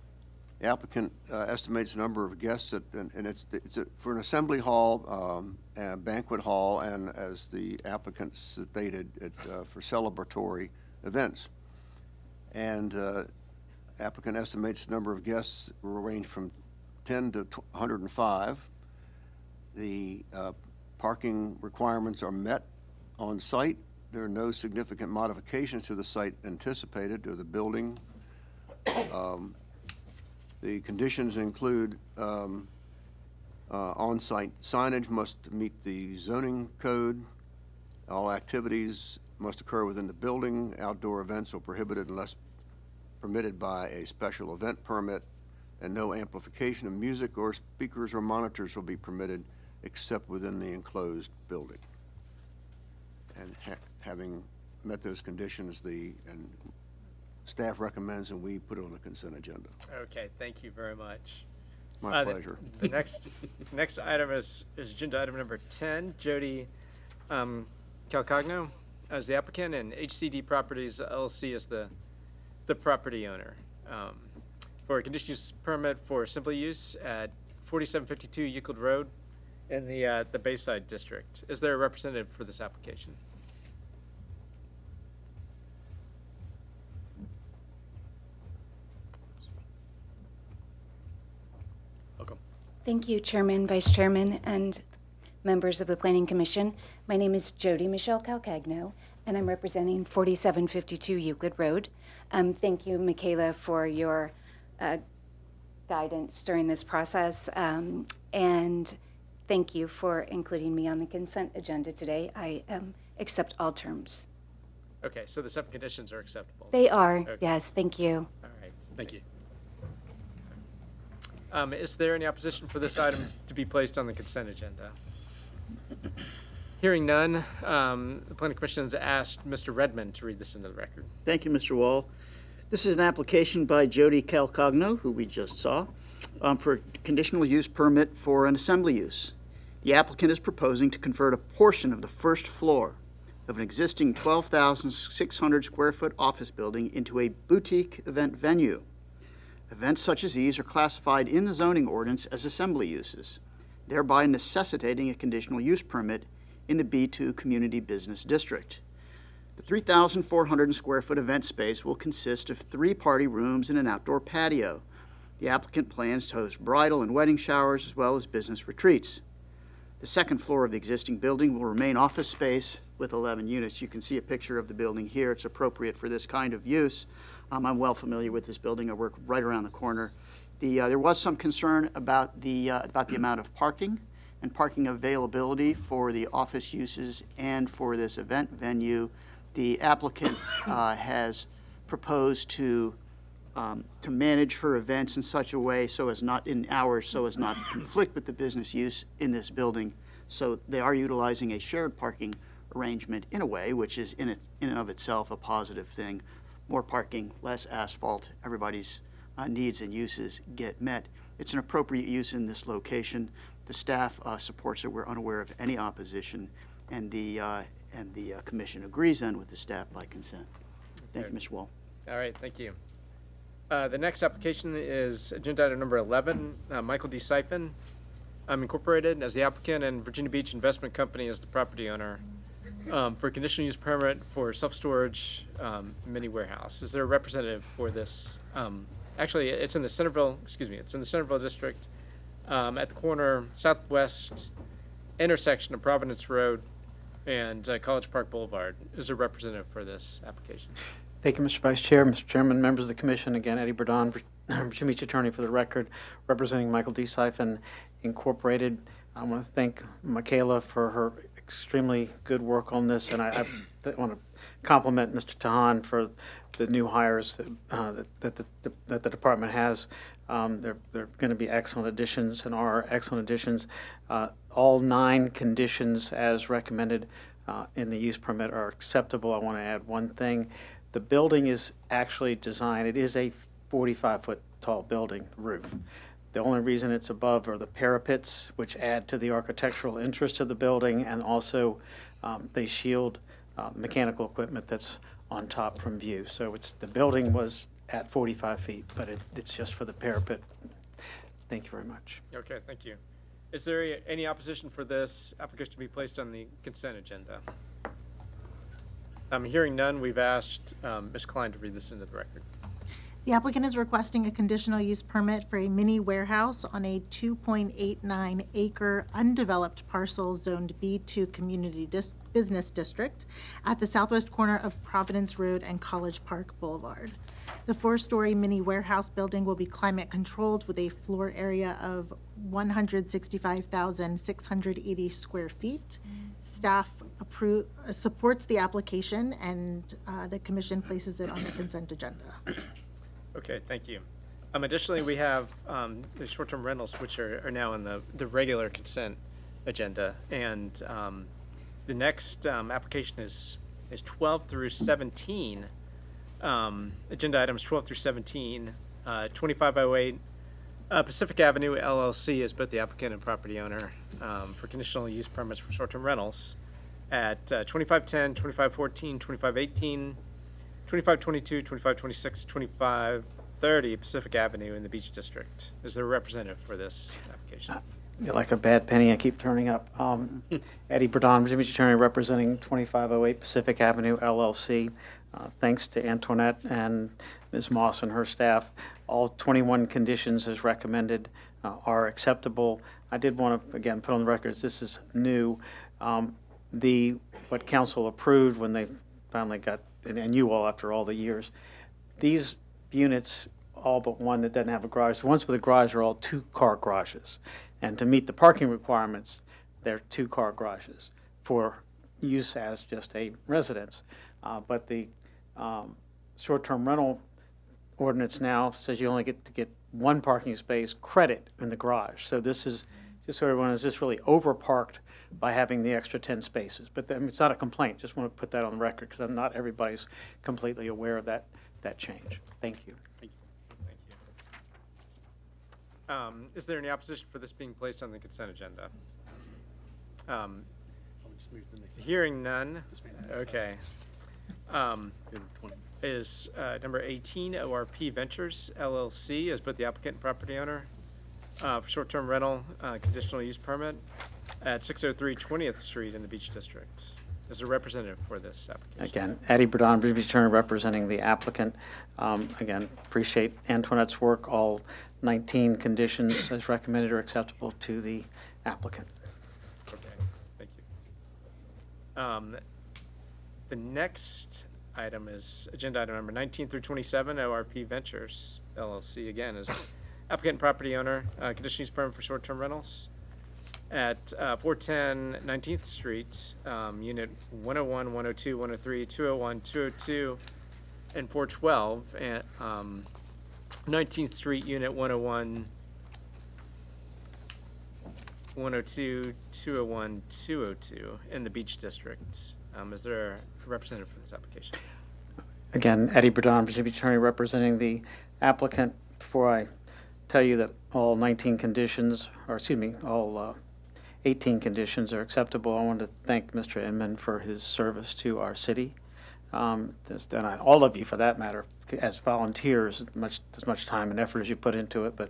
The applicant uh, estimates the number of guests, at- and and it's, it's a- for an assembly hall, um, and banquet hall, and as the applicant stated, uh, for celebratory events. And uh, applicant estimates the number of guests will range from 10 to 105. The uh, parking requirements are met on site. There are no significant modifications to the site anticipated or the building. Um, The conditions include um, Uh, On-site signage must meet the zoning code. All activities must occur within the building. Outdoor events are prohibited unless permitted by a special event permit, and no amplification of music or speakers or monitors will be permitted except within the enclosed building. And having met those conditions, the, and staff recommends and we put it on the consent agenda. Okay, thank you very much. My Uh, the- pleasure. The next, next item is, is agenda item number 10, Jody um, Calcagno as the applicant and HCD Properties LLC as the, the property owner. um, For a conditional use permit for simple use at 4752 Euclid Road in the, uh, the Bayside District. Is there a representative for this application? Thank you, Chairman, Vice Chairman, and members of the Planning Commission. My name is Jody Michelle Calcagno, and I'm representing 4752 Euclid Road. Um, Thank you, Michaela, for your uh, guidance during this process, um, and thank you for including me on the consent agenda today. I um, accept all terms. Okay, so the seven conditions are acceptable? They are, Okay. yes, thank you. All right, thank you. Um, Is there any opposition for this item to be placed on the consent agenda? Hearing none, um, the planning commission has asked Mr. Redmond to read this into the record. Thank you, Mr. Wall. This is an application by Jody Calcagno, who we just saw, um, for a conditional use permit for an assembly use. The applicant is proposing to convert a portion of the first floor of an existing 12,600 square foot office building into a boutique event venue. Events such as these are classified in the zoning ordinance as assembly uses, thereby necessitating a conditional use permit in the B2 Community Business District. The 3,400 square foot event space will consist of three party rooms and an outdoor patio. The applicant plans to host bridal and wedding showers as well as business retreats. The second floor of the existing building will remain office space with 11 units. You can see a picture of the building here. It's appropriate for this kind of use. Um, I'm well familiar with this building. I work right around the corner. The, uh, there was some concern about the, uh, about the amount of parking and parking availability for the office uses and for this event venue. The applicant uh, has proposed to, um, to manage her events in such a way so as not, in hours, so as not to conflict with the business use in this building. So they are utilizing a shared parking arrangement in a way, which is in it, in and of itself a positive thing. More parking, less asphalt, everybody's uh, needs and uses get met. It's an appropriate use in this location. The staff uh, supports it. We're unaware of any opposition, and the, uh, and the uh, commission agrees then with the staff by consent. Thank you, Mr. Wall. All right, thank you. Uh, The next application is agenda item number 11, uh, Michael D. Sifen. I'm Incorporated as the applicant and Virginia Beach Investment Company as the property owner um, for conditional use permit for self-storage um, mini warehouse. Is there a representative for this? Um, Actually, it's in the Centerville, excuse me, it's in the Centerville District um, at the corner southwest intersection of Providence Road and uh, College Park Boulevard. Is there a representative for this application? Thank you, Mr. Vice Chair, Mr. Chairman, members of the commission. Again, Eddie Bourdon, Virginia Beach Attorney for the record, representing Michael D. Sifen Incorporated. I want to thank Michaela for her extremely good work on this, and I, I want to compliment Mr. Tajan for the new hires that, uh, that, that the, that the department has. Um, they're, they're going to be excellent additions and are excellent additions. Uh, all nine conditions as recommended uh, in the use permit are acceptable. I want to add one thing. The building is actually designed, it is a 45-foot tall building roof. The only reason it's above are the parapets, which add to the architectural interest of the building, and also um, they shield uh, mechanical equipment that's on top from view. So it's, the building was at 45 feet, but it, it's just for the parapet. Thank you very much. Okay, thank you. Is there any opposition for this application to be placed on the consent agenda? I'm hearing none. We've asked um, Ms. Klein to read this into the record. The applicant is requesting a conditional use permit for a mini warehouse on a 2.89 acre undeveloped parcel zoned B2 Community Dis- Business District at the southwest corner of Providence Road and College Park Boulevard. The four-story mini warehouse building will be climate-controlled with a floor area of 165,680 square feet. Staff approve, supports the application, and uh, the commission places it on the consent agenda. Okay, thank you. Um, additionally, we have, um, the short-term rentals, which are, are now in the, the regular consent agenda. And, um, the next, um, application is, is twelve through seventeen. Um, agenda items twelve through seventeen, uh, twenty-five by eight, uh, Pacific Avenue LLC is both the applicant and property owner, um, for conditional use permits for short-term rentals at, uh, 2510, 2514, 2518, 2522, 2526, 2530 Pacific Avenue in the Beach District. Is there a representative for this application? You're like a bad penny, I keep turning up. Um, Eddie Bourdon, Virginia Beach Attorney, representing 2508 Pacific Avenue LLC. Uh, Thanks to Antoinette and Ms. Moss and her staff. All 21 conditions as recommended uh, are acceptable. I did want to, again, put on the records, this is new. Um, The, what council approved when they finally got, and- you all after all the years, these units, all but one that doesn't have a garage, the ones with a garage are all two-car garages. And to meet the parking requirements, they're two-car garages for use as just a residence. Uh, But the um, short-term rental ordinance now says you only get to get one parking space credit in the garage. So this is, just so everyone is just really over-parked by having the extra 10 spaces. But then, it's not a complaint, just want to put that on the record, because not everybody's completely aware of that, that change. Thank you. Thank you. Um, Is there any opposition for this being placed on the consent agenda? Um, Hearing none, okay. Um, Is uh, number 18 ORP Ventures LLC is both the applicant and property owner uh, for short-term rental uh, conditional use permit at 603 20th Street in the Beach District. Is there a representative for this application? Again, Eddie Bourdon, Beach Attorney, representing the applicant. Um, Again, appreciate Antoinette's work. All 19 conditions as recommended are acceptable to the applicant. Okay, thank you. Um, The next item is agenda item number 19 through 27, ORP Ventures LLC, again, is applicant and property owner, uh, conditional use permit for short-term rentals at uh, 410 19th Street, um, Unit 101, 102, 103, 201, 202, and 412, and um, 19th Street, Unit 101, 102, 201, 202 in the Beach District. Um, Is there a representative for this application? Again, Eddie Bourdon, Virginia Attorney, representing the applicant. Before I tell you that all 19 conditions, or excuse me, all uh, 18 conditions are acceptable, I want to thank Mr. Inman for his service to our city. Um, And I- all of you, for that matter, as volunteers, much, as much time and effort as you put into it, but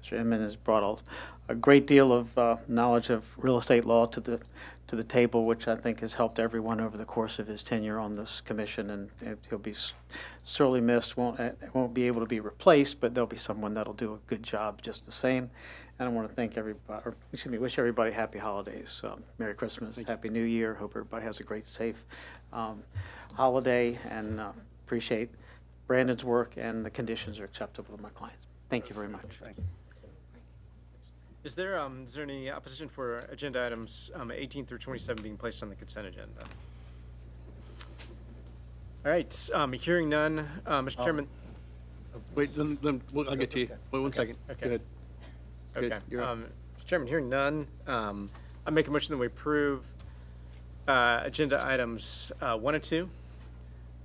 Mr. Inman has brought a, a great deal of uh, knowledge of real estate law to the, to the table, which I think has helped everyone over the course of his tenure on this commission, and he'll be sorely missed, won't, uh, won't be able to be replaced, but there'll be someone that'll do a good job just the same. And I want to thank everybody, or, excuse me, wish everybody happy holidays, um, Merry Christmas, Happy New Year, hope everybody has a great, safe um, holiday, and uh, appreciate Brandon's work, and the conditions are acceptable to my clients. Thank you very much. Is there, um, is there any opposition for agenda items um, 18 through 27 being placed on the consent agenda? All right, um, hearing none, uh, Mr. Chairman. Wait, then, then, well, I'll get to you. Wait one second. okay. Go ahead. Good, Okay. you're up. um, Mr. Chairman, hearing none, um, I make a motion that we approve uh, agenda items uh, one and two,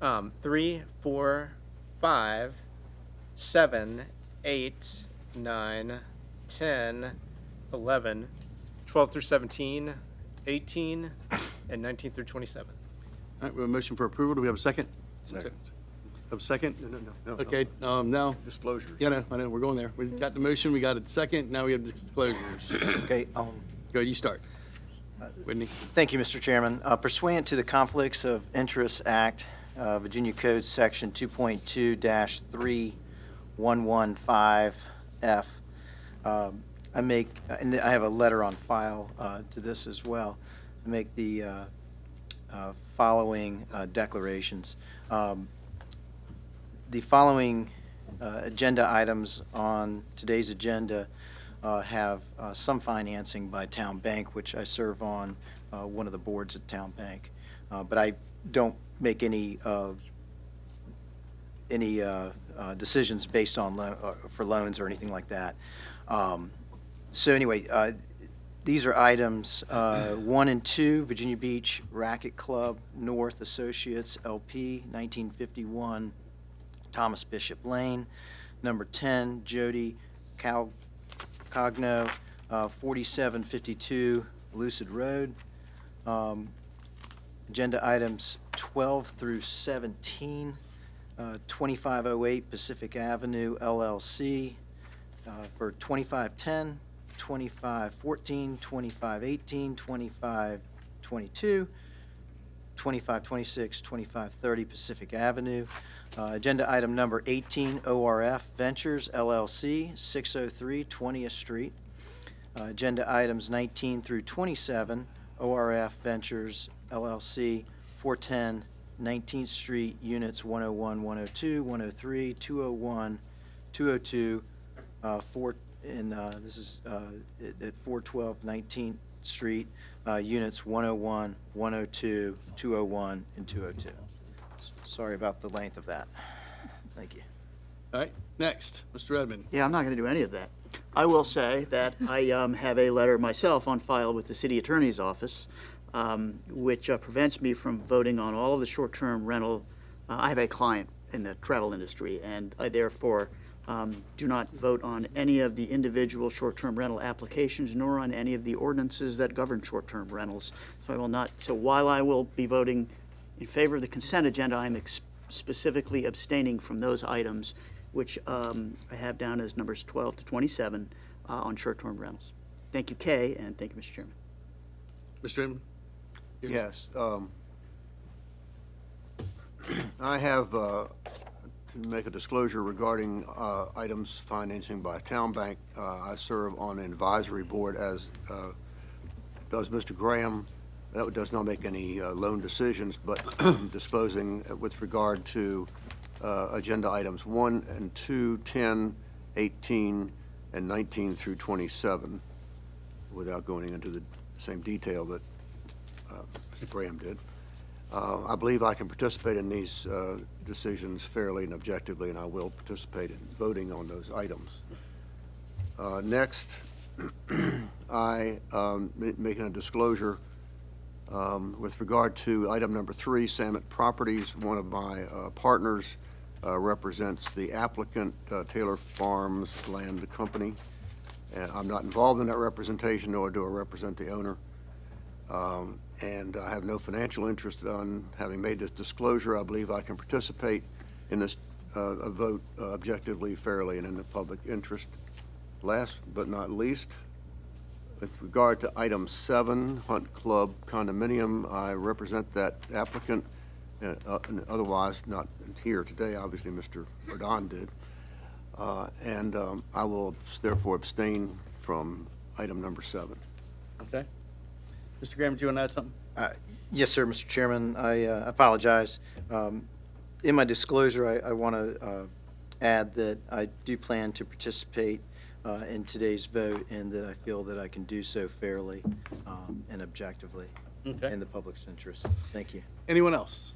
um, three, four, five, seven, eight, nine, 10, 11, 12 through 17, 18, and 19 through 27. All right, we have a motion for approval. Do we have a second? Second. Have a second? No, no, no, no. Okay, um, now, Disclosures. yeah, no, I know, we're going there. We got the motion, we got a second, now we have disclosures. Okay, um, Go, you start. Whitney? Thank you, Mr. Chairman. Uh, Pursuant to the Conflicts of Interest Act, uh, Virginia Code Section 2.2-3115F, um, I make, and I have a letter on file uh, to this as well, I make the uh, uh, following uh, declarations. Um, The following uh, agenda items on today's agenda uh, have uh, some financing by Town Bank, which I serve on uh, one of the boards at Town Bank. Uh, But I don't make any, uh, any decisions based on, lo- for loans or anything like that. Um, So anyway, these are items one and two, Virginia Beach Racquet Club North Associates LP, 1951 Thomas Bishop Lane. Number 10, Jody Cal Cogno, uh, 4752 Euclid Road. Um, Agenda items 12 through 17, uh, 2508 Pacific Avenue LLC uh, for 2510, 2514, 2518, 2522, 2526, 2530 Pacific Avenue. Uh, Agenda item number 18, ORF Ventures LLC, 603 20th Street. Uh, Agenda items 19 through 27, ORF Ventures LLC, 410 19th Street, Units 101, 102, 103, 201, 202, uh, 4, and uh, this is uh, at at 412 19th Street, uh, Units 101, 102, 201, and 202. Sorry about the length of that. Thank you. All right, next, Mr. Redmond. Yeah, I'm not going to do any of that. I will say that I um, have a letter myself on file with the city attorney's office, um, which uh, prevents me from voting on all of the short-term rental. Uh, I have a client in the travel industry, and I therefore um, do not vote on any of the individual short-term rental applications, nor on any of the ordinances that govern short-term rentals. So I will not, so while I will be voting in favor of the consent agenda, I'm ex- specifically abstaining from those items, which um, I have down as numbers 12 to 27 uh, on short-term rentals. Thank you, Kay, and thank you, Mr. Chairman. Mr. Edmond? Yes. um, I have, uh, to make a disclosure regarding uh, items financing by Town Bank. Uh, I serve on an advisory board, as uh, does Mr. Graham. That does not make any uh, loan decisions, but disclosing with regard to uh, agenda items 1 and 2, 10, 18, and 19 through 27, without going into the same detail that uh, Mr. Graham did. Uh, I believe I can participate in these uh, decisions fairly and objectively, and I will participate in voting on those items. Uh, Next, I, um, ma- making a disclosure um, with regard to item number three, Samet Properties, one of my uh, partners uh, represents the applicant, uh, Taylor Farms Land Company. And I'm not involved in that representation, nor do I represent the owner. Um, And I have no financial interest on having made this disclosure. I believe I can participate in this uh, vote objectively, fairly, and in the public interest. Last but not least, with regard to item seven, Hunt Club condominium, I represent that applicant, uh, uh, and otherwise not here today, obviously Mr. Bourdon did. Uh, And um, I will therefore abstain from item number seven. Okay. Mr. Graham, do you want to add something? Uh, Yes, sir, Mr. Chairman. I uh, apologize. Um, In my disclosure, I, I want to add that I do plan to participate uh, in today's vote and that I feel that I can do so fairly um, and objectively Okay. in the public's interest. Thank you. Anyone else?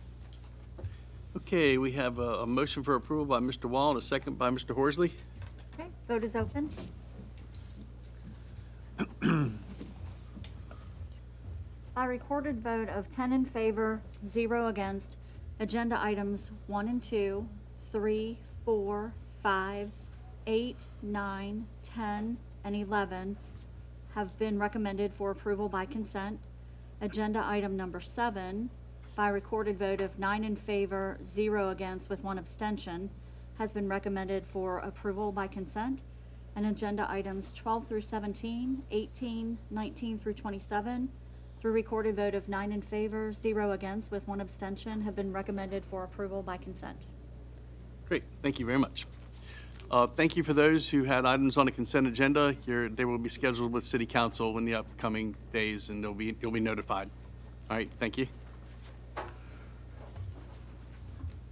Okay, we have a, a motion for approval by Mr. Wall and a second by Mr. Horsley. Okay, vote is open. By recorded vote of 10 in favor, 0 against, agenda items 1 and 2, 3, 4, 5, 8, 9, 10, and 11 have been recommended for approval by consent. Agenda item number 7, by recorded vote of 9 in favor, 0 against, with 1 abstention, has been recommended for approval by consent. And agenda items 12 through 17, 18, 19 through 27, through recorded vote of nine in favor, zero against, with one abstention, have been recommended for approval by consent. Great, thank you very much. Uh, Thank you for those who had items on the consent agenda. They will be scheduled with city council in the upcoming days, and they'll be, you'll be notified. All right, thank you.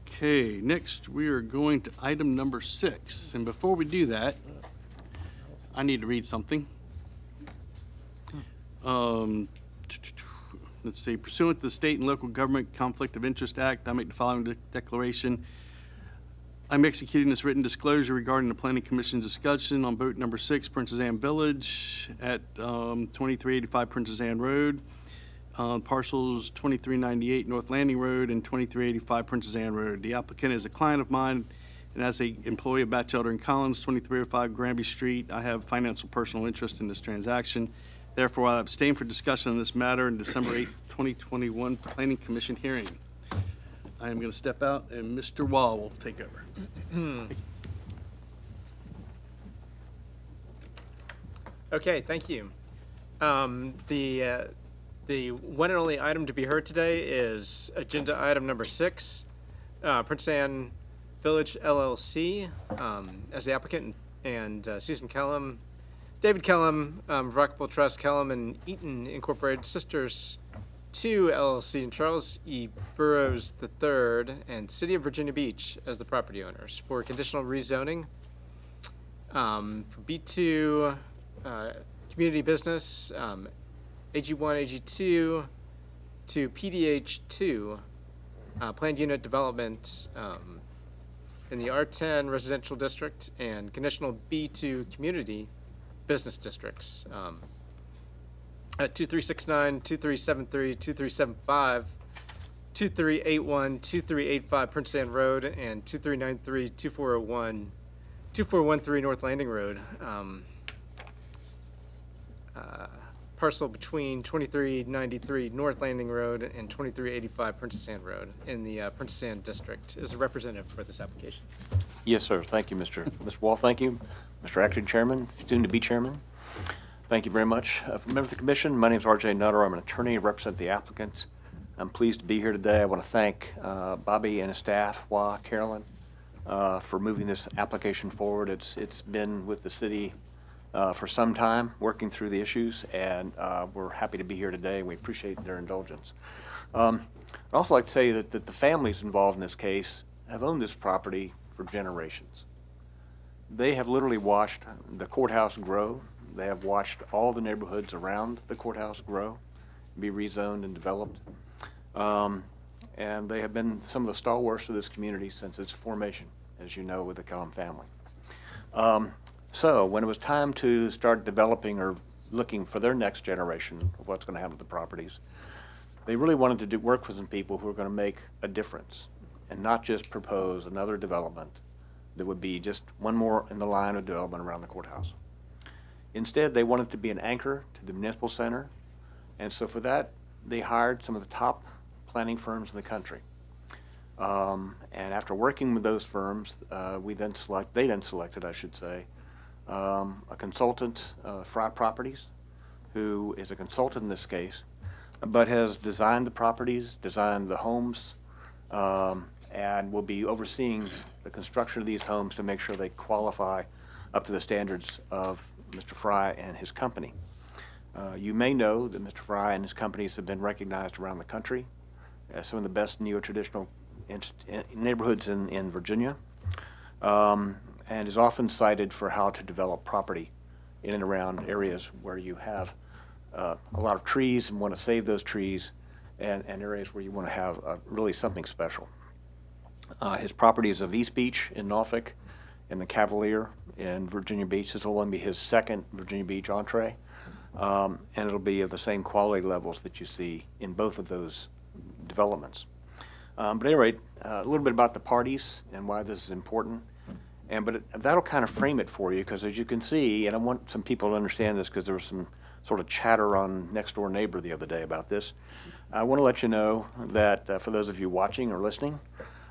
Okay, next, we are going to item number six. And before we do that, I need to read something. Um, Let's see, pursuant to the State and Local Government Conflict of Interest Act, I make the following de- declaration. I'm executing this written disclosure regarding the Planning Commission's discussion on boat number six, Princess Anne Village at um, 2385 Princess Anne Road, uh, parcels 2398 North Landing Road and 2385 Princess Anne Road. The applicant is a client of mine, and as a employee of Batchelder and Collins, 2305 Granby Street, I have financial personal interest in this transaction. Therefore, I abstain for discussion on this matter in December 8, 2021 Planning Commission hearing. I am going to step out, and Mr. Wall will take over. Okay, thank you. Um, The, uh, the one and only item to be heard today is agenda item number six, uh, Prince Anne Village LLC, um, as the applicant, and uh, Susan Kellam, David Kellam, um, Revocable Trust Kellam and Eaton Incorporated Sisters Two LLC, and Charles E. Burrows III, and City of Virginia Beach as the property owners for conditional rezoning. Um, for B2, uh, community business, um, AG1, AG2 to PDH2, uh, planned unit development um, in the R10 residential district and conditional B2 community business districts. Um, at 2369, 2373, 2375, 2381, 2385 Prince Anne Road, and 2393, 2401, 2413 North Landing Road. Um, uh, Parcel between 2393 North Landing Road and 2385 Princess Anne Road in the uh, Princess Anne District is a representative for this application. Yes, sir. Thank you, Mr. Mr. Wall. Thank you, Mr. Acting Chairman, soon-to-be Chairman. Thank you very much. Uh, for Members of the Commission, my name is R.J. Nutter. I'm an attorney, I represent the applicants. I'm pleased to be here today. I want to thank uh, Bobby and his staff, Wah, Carolyn, uh, for moving this application forward. It's It's been with the city uh, for some time, working through the issues, and uh, we're happy to be here today. We appreciate their indulgence. Um, I'd also like to you that, that the families involved in this case have owned this property for generations. They have literally watched the courthouse grow. They have watched all the neighborhoods around the courthouse grow, be rezoned and developed. Um, and they have been some of the stalwarts of this community since its formation, as you know, with the Kellam family. Um, so when it was time to start developing or looking for their next generation of what's going to happen to the properties, they really wanted to do, work with some people who are going to make a difference and not just propose another development that would be just one more in the line of development around the courthouse. Instead, they wanted to be an anchor to the municipal center, and so for that, they hired some of the top planning firms in the country. Um, and after working with those firms, uh, we then select, they then selected, I should say, um, a consultant, uh, Fry Properties, who is a consultant in this case, but has designed the properties, designed the homes, um, and will be overseeing the construction of these homes to make sure they qualify up to the standards of Mr. Fry and his company. Uh, you may know that Mr. Fry and his companies have been recognized around the country as some of the best neo-traditional neighborhoods in, in Virginia, um, and is often cited for how to develop property in and around areas where you have uh, a lot of trees and want to save those trees, and, and areas where you want to have uh, really something special. Uh, his property is of East Beach in Norfolk and the Cavalier in Virginia Beach. This will be his second Virginia Beach entree, um, and it'll be of the same quality levels that you see in both of those developments. Um, but at any rate, uh, a little bit about the parties and why this is important. And but it, that'll kind of frame it for you because as you can see, and I want some people to understand this because there was some sort of chatter on next door neighbor the other day about this. I want to let you know that uh, for those of you watching or listening,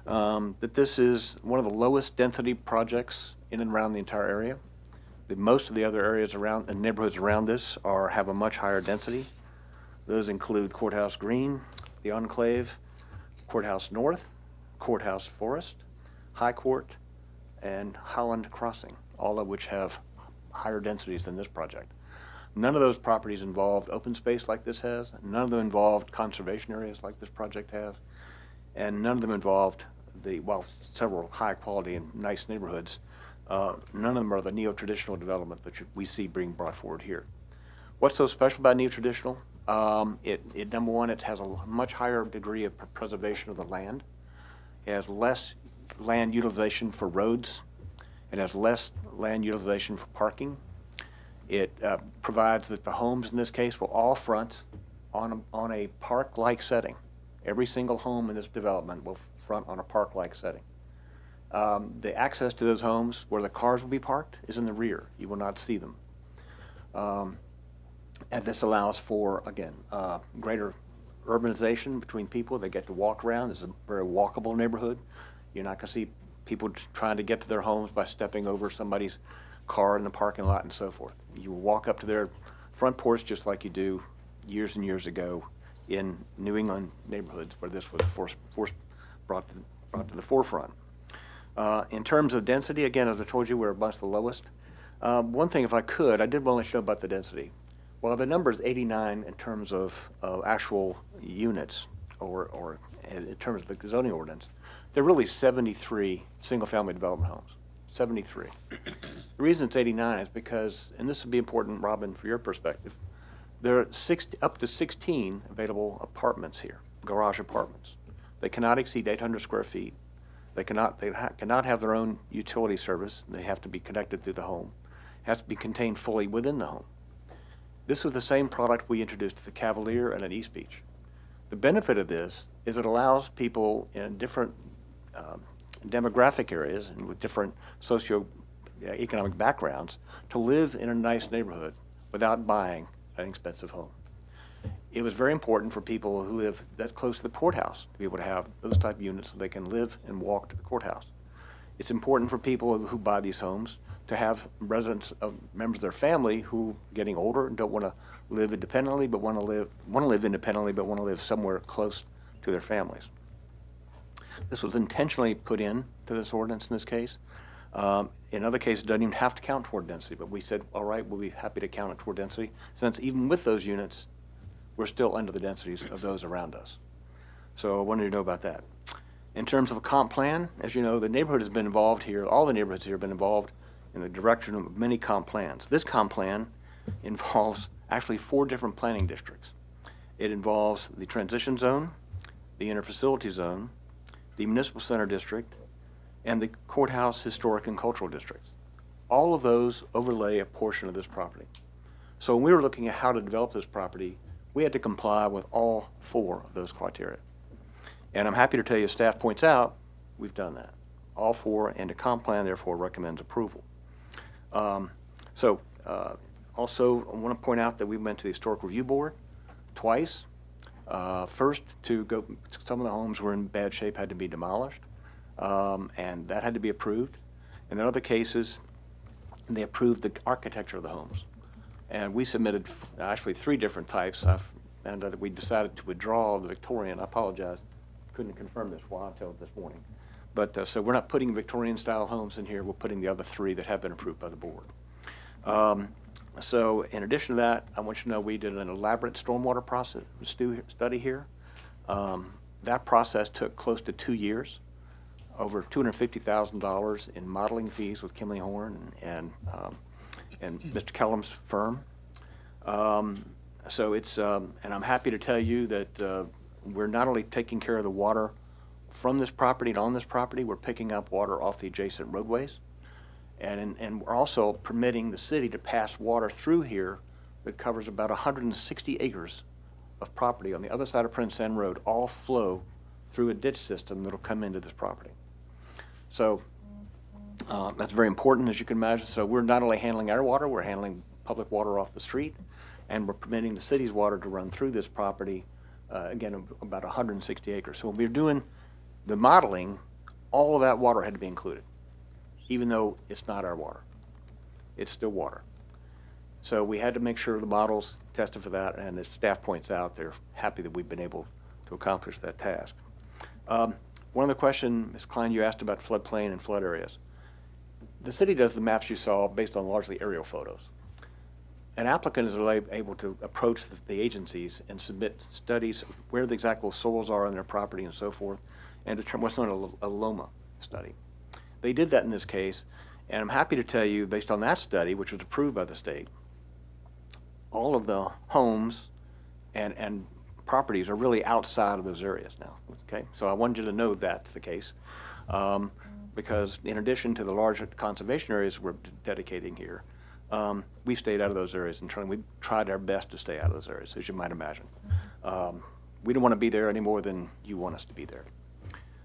um, that this is one of the lowest density projects in and around the entire area. The, most of the other areas around and neighborhoods around this are have a much higher density. Those include Courthouse Green, the Enclave, Courthouse North, Courthouse Forest, High Court, and Holland Crossing, all of which have higher densities than this project. None of those properties involved open space like this has. None of them involved conservation areas like this project has. And none of them involved the, while several high-quality and nice neighborhoods, uh, none of them are the neo-traditional development that we see being brought forward here. What's so special about neo-traditional? Um, It, it, number one, it has a much higher degree of preservation of the land. It has less land utilization for roads. It has less land utilization for parking. It uh, provides that the homes in this case will all front on, a- on a park-like setting. Every single home in this development will front on a park-like setting. Um, The access to those homes where the cars will be parked is in the rear. You will not see them. Um, And this allows for, again, uh, greater urbanization between people. They get to walk around. It's a very walkable neighborhood. You're not going to see people trying to get to their homes by stepping over somebody's car in the parking lot and so forth. You walk up to their front porch just like you do years and years ago in New England neighborhoods where this was forced, forced, brought to, brought to the forefront. Uh, In terms of density, again, as I told you, we're amongst the lowest. Uh, One thing, if I could, I did want to show about the density. Well, the number is 89 in terms of of actual units, or, or in terms of the zoning ordinance. There are really 73 single-family development homes, 73. The reason it's 89 is because, and this would be important, Robin, for your perspective, there are up to 16 available apartments here, garage apartments. They cannot exceed 800 square feet. They cannot, they ha- cannot have their own utility service. They have to be connected through the home. It has to be contained fully within the home. This was the same product we introduced at the Cavalier and at East Beach. The benefit of this is it allows people in different um, demographic areas and with different socio-economic backgrounds to live in a nice neighborhood without buying an expensive home. It was very important for people who live that close to the courthouse to be able to have those type of units so they can live and walk to the courthouse. It's important for people who buy these homes to have residents of members of their family who are getting older and don't want to live independently, but want to live want to live independently, but want to live somewhere close to their families. This was intentionally put in to this ordinance in this case. Um, in other cases, it doesn't even have to count toward density, but we said, all right, we'll be happy to count it toward density, since even with those units, we're still under the densities of those around us. So I wanted to know about that. In terms of a comp plan, as you know, the neighborhood has been involved here, all the neighborhoods here have been involved in the direction of many comp plans. This comp plan involves actually four different planning districts. It involves the transition zone, the interfacility zone, the municipal center district, and the courthouse historic and cultural districts. All of those overlay a portion of this property. So when we were looking at how to develop this property, we had to comply with all four of those criteria. And I'm happy to tell you, staff points out, we've done that. All four, and the comp plan therefore recommends approval. Um, So, uh, also, I want to point out that we went to the Historic Review Board twice. Uh, First, to go, some of the homes were in bad shape, had to be demolished, um, and that had to be approved. And in other cases, they approved the architecture of the homes. And we submitted actually three different types, and uh, we decided to withdraw the Victorian. I apologize, couldn't confirm this while until this morning. But, uh, so we're not putting Victorian-style homes in here, we're putting the other three that have been approved by the board. Um, So in addition to that, I want you to know we did an elaborate stormwater process, stu- study here. Um, That process took close to two years, over $250,000 in modeling fees with Kimley Horn and, um, and Mr. Kellam's firm. Um, So it's, um, and I'm happy to tell you that uh, we're not only taking care of the water from this property and on this property, we're picking up water off the adjacent roadways. And, and we're also permitting the city to pass water through here that covers about 160 acres of property on the other side of Prince Anne Road, all flow through a ditch system that'll come into this property. So uh, that's very important, as you can imagine. So we're not only handling our water, we're handling public water off the street, and we're permitting the city's water to run through this property, uh, again, ab- about 160 acres. So when we were doing the modeling, all of that water had to be included, even though it's not our water. It's still water. So we had to make sure the models tested for that, and as staff points out, they're happy that we've been able to accomplish that task. Um, One other question, Ms. Klein, you asked about floodplain and flood areas. The city does the maps you saw based on largely aerial photos. An applicant is able to approach the- the agencies and submit studies where the exact soils are on their property and so forth, and determine what's known as a LOMA study. They did that in this case, and I'm happy to tell you, based on that study, which was approved by the state, all of the homes and, and properties are really outside of those areas now, okay? So I wanted you to know that's the case. Um, because in addition to the large conservation areas we're dedicating here, um, we've stayed out of those areas and trying, we've tried our best to stay out of those areas, as you might imagine. Um, we don't want to be there any more than you want us to be there.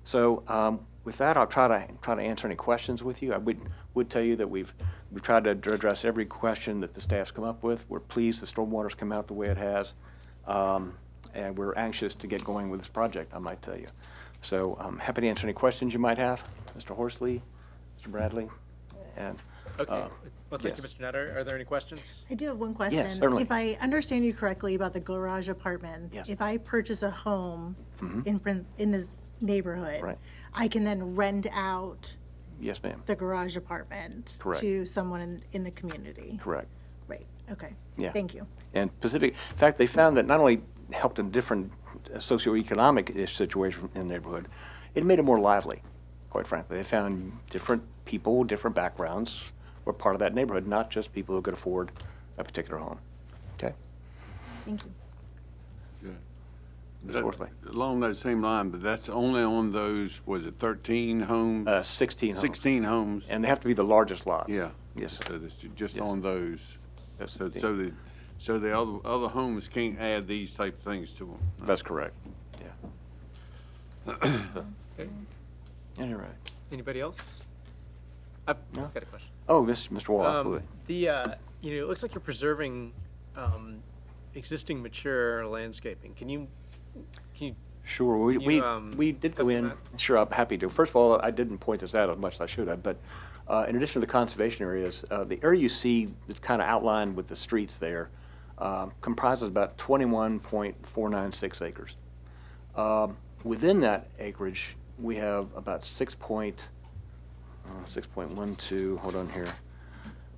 So um, with that, I'll try to try to answer any questions with you. I would would tell you that we've we've tried to address every question that the staff's come up with. We're pleased the stormwater's come out the way it has, um, and we're anxious to get going with this project. I might tell you. So I'm happy to answer any questions you might have, Mr. Horsley, Mr. Bradley, and Okay. uh, Well, thank you, yes. Mr. Nutter. Are there any questions? I do have one question. certainly. If I understand you correctly about the garage apartment, Yes. if I purchase a home Mhm. in, Prin- in this neighborhood, Right. I can then rent out Yes, ma'am. the garage apartment Correct. to someone in, in the community? Correct. Right, okay. Yeah. Thank you. And Pacific, in fact, they found that not only helped in different socioeconomic ish situation in the neighborhood, it made it more lively, quite frankly. They found different people, different backgrounds were part of that neighborhood, not just people who could afford a particular home. Okay? Thank you. Mr. Horsley? Along that same line, but that's only on those, was it 13 homes? Uh, 16 homes. 16 homes? And they have to be the largest lots. Yeah. Yes, So just Yes. on those. That's So, 16. so the, so the other, other homes can't add these type of things to them? That's correct, yeah. Okay. Any right. Anybody else? I've No. got a question. Oh, Mr. Mr. Wall, Um, absolutely. The, uh, you know, it looks like you're preserving um, existing mature landscaping. Can you, can you, Sure, we, you, we, um, we did go touch on in, that? sure, I'm happy to. First of all, I didn't point this out as much as I should have, but uh, in addition to the conservation areas, uh, the area you see that's kind of outlined with the streets there um, comprises about 21.496 acres. Um, Within that acreage, we have about 6 point, uh, 6.12, hold on here,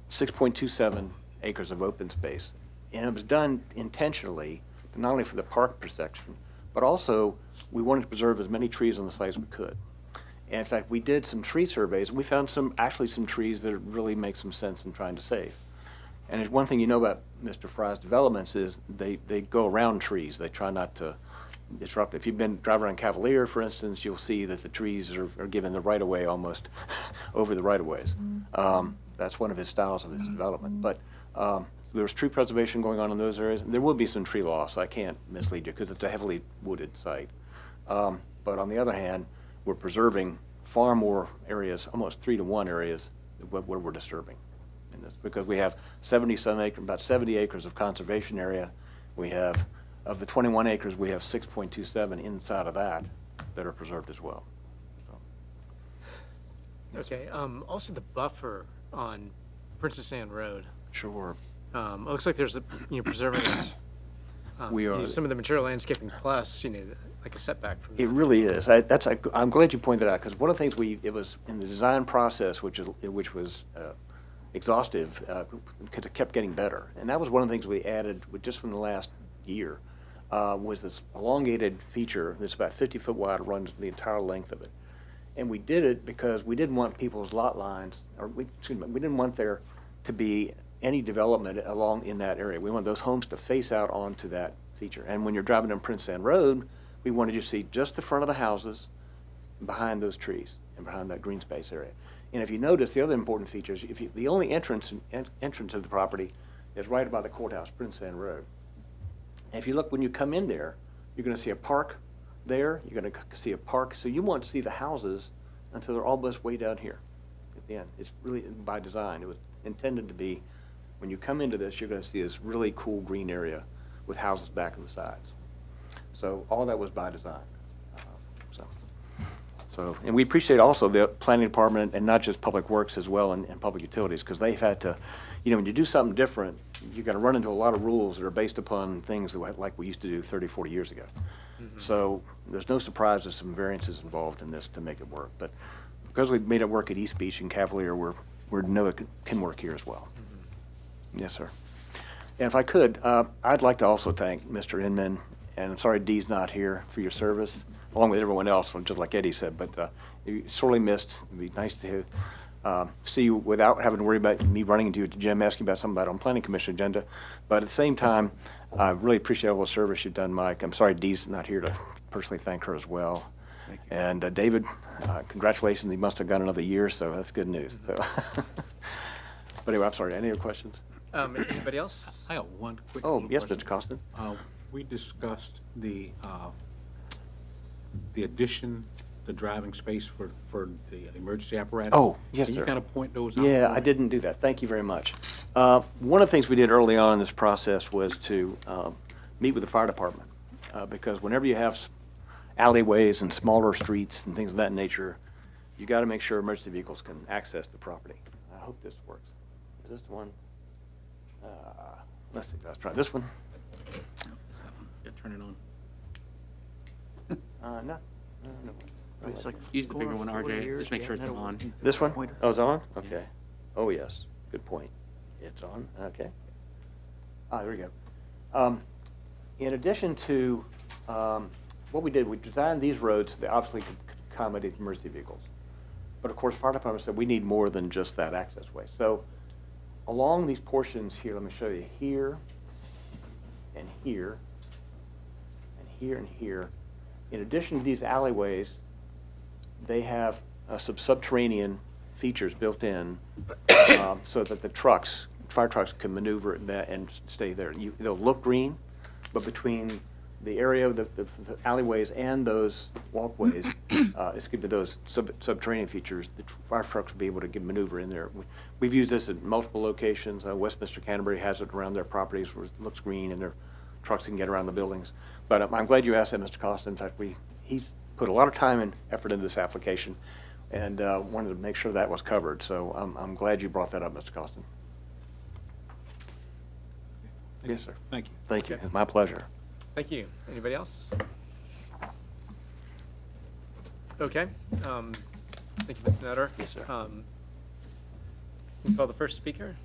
6.27 acres of open space. And it was done intentionally, not only for the park protection, but also we wanted to preserve as many trees on the site as we could. And in fact, we did some tree surveys, and we found some, actually some trees that really make some sense in trying to save. And one thing you know about Mr. Fry's developments is they, they go around trees. They try not to disrupt. If you've been driving around Cavalier, for instance, you'll see that the trees are, are given the right of way almost over the right of ways. Um, that's one of his styles of his development. But um, there's tree preservation going on in those areas. There will be some tree loss. I can't mislead you because it's a heavily wooded site. Um, but on the other hand, we're preserving far more areas, almost three to one areas, where, we're disturbing in this, because we have 70 some acre, about 70 acres of conservation area. We have, of the 21 acres, we have 6.27 inside of that that are preserved as well. okay, um, also the buffer on Princess Anne Road. Sure. Um, it looks like there's a, you know, preserving, um, We you know, are- some of the material landscaping plus, you know, like a setback from It that. really is. I, that's, I, I'm glad you pointed that out, because one of the things we, it was in the design process, which is, which was uh, exhaustive, because it kept getting better. And that was one of the things we added, with just from the last year, uh, was this elongated feature that's about 50 foot wide, runs the entire length of it. And we did it because we didn't want people's lot lines, or we, excuse me, we didn't want there to be any development along in that area. We want those homes to face out onto that feature. And when you're driving down Prince Anne Road, we wanted you to see just the front of the houses behind those trees and behind that green space area. And if you notice, the other important feature is if you, the only entrance, en- entrance of the property is right by the courthouse, Prince Anne Road. And if you look, when you come in there, you're gonna see a park there, you're gonna see a park, so you won't see the houses until they're almost way down here at the end. It's really by design. It was intended to be, when you come into this, you're gonna see this really cool green area with houses back on the sides. So all that was by design. So, and we appreciate also the planning department and not just public works as well and, and public utilities, because they've had to, you know, when you do something different, you're gonna run into a lot of rules that are based upon things that, we- like we used to do 30, 40 years ago. So there's no surprise there's some variances involved in this to make it work. But because we've made it work at East Beach and Cavalier, we're, we're know it can work here as well. Yes, sir. And if I could, uh, I'd like to also thank Mr. Inman, and I'm sorry Dee's not here, for your service. Along with everyone else, just like Eddie said, but uh, you sorely missed. It'd be nice to uh, see you without having to worry about me running into you at the gym, asking about something about on planning commission agenda. But at the same time, I really appreciate all the service you've done, Mike. I'm sorry Dee's not here to personally thank her as well. And uh, David, uh, congratulations. He must have got another year, so that's good news. So, but anyway, I'm sorry. Any other questions? Um, anybody else? I have one quick. Oh, yes, question. Mr. Costin. Uh, We discussed the, uh, the addition, the driving space for, for the emergency apparatus. Oh, yes, Can sir. you kind of point those out? Yeah, for I me? didn't do that. Thank you very much. Uh, One of the things we did early on in this process was to um, meet with the fire department, uh, because whenever you have s- alleyways and smaller streets and things of that nature, you got to make sure emergency vehicles can access the property. I hope this works. Is this the one? Uh, Let's see, let's try this one. It's that one. Yeah, turn it on. Uh, no. no, no. It's like Use the bigger four- one, four RJ. years, Just make yeah, sure it's that'll- on. This one? Pointer. Oh, it's on? Okay. Oh, yes. Good point. It's on, okay. Ah, there we go. Um, in addition to, um, what we did, we designed these roads that obviously could accommodate emergency vehicles. But of course, fire department said we need more than just that access way. So along these portions here, let me show you here and here and here and here. In addition to these alleyways, they have uh, some subterranean features built in um, so that the trucks, fire trucks can maneuver and stay there. You, they'll look green, but between the area of the, the the alleyways and those walkways, uh, to be those sub- subterranean features. The fire trucks will be able to get maneuver in there. We- We've used this at multiple locations. Uh, Westminster Canterbury has it around their properties where it looks green and their trucks can get around the buildings. But um, I'm glad you asked that, Mr. Costin. In fact, we, he's put a lot of time and effort into this application and uh, wanted to make sure that was covered. So I'm, I'm glad you brought that up, Mr. Costin. Yes, sir. Thank you. Thank you. Okay. It's my pleasure. Thank you. Anybody else? Okay. Um, thank you, Mr. Nutter. Yes, sir. Um, you call the first speaker?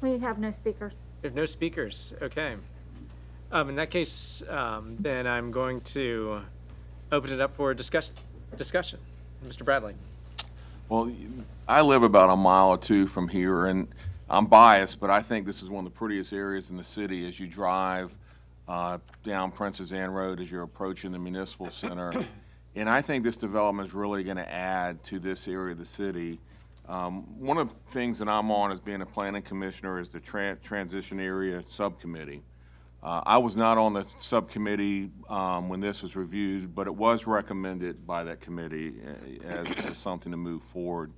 We have no speakers. We have no speakers. Okay. Um, in that case, um, then I'm going to open it up for discussion. Discussion. Mr. Bradley. Well, I live about a mile or two from here, and I'm biased, but I think this is one of the prettiest areas in the city as you drive uh, down Princess Anne Road as you're approaching the municipal center. And I think this development is really going to add to this area of the city. Um, One of the things that I'm on as being a planning commissioner is the tran- transition area subcommittee. Uh, I was not on the subcommittee um, when this was reviewed, but it was recommended by that committee uh, as, as something to move forward.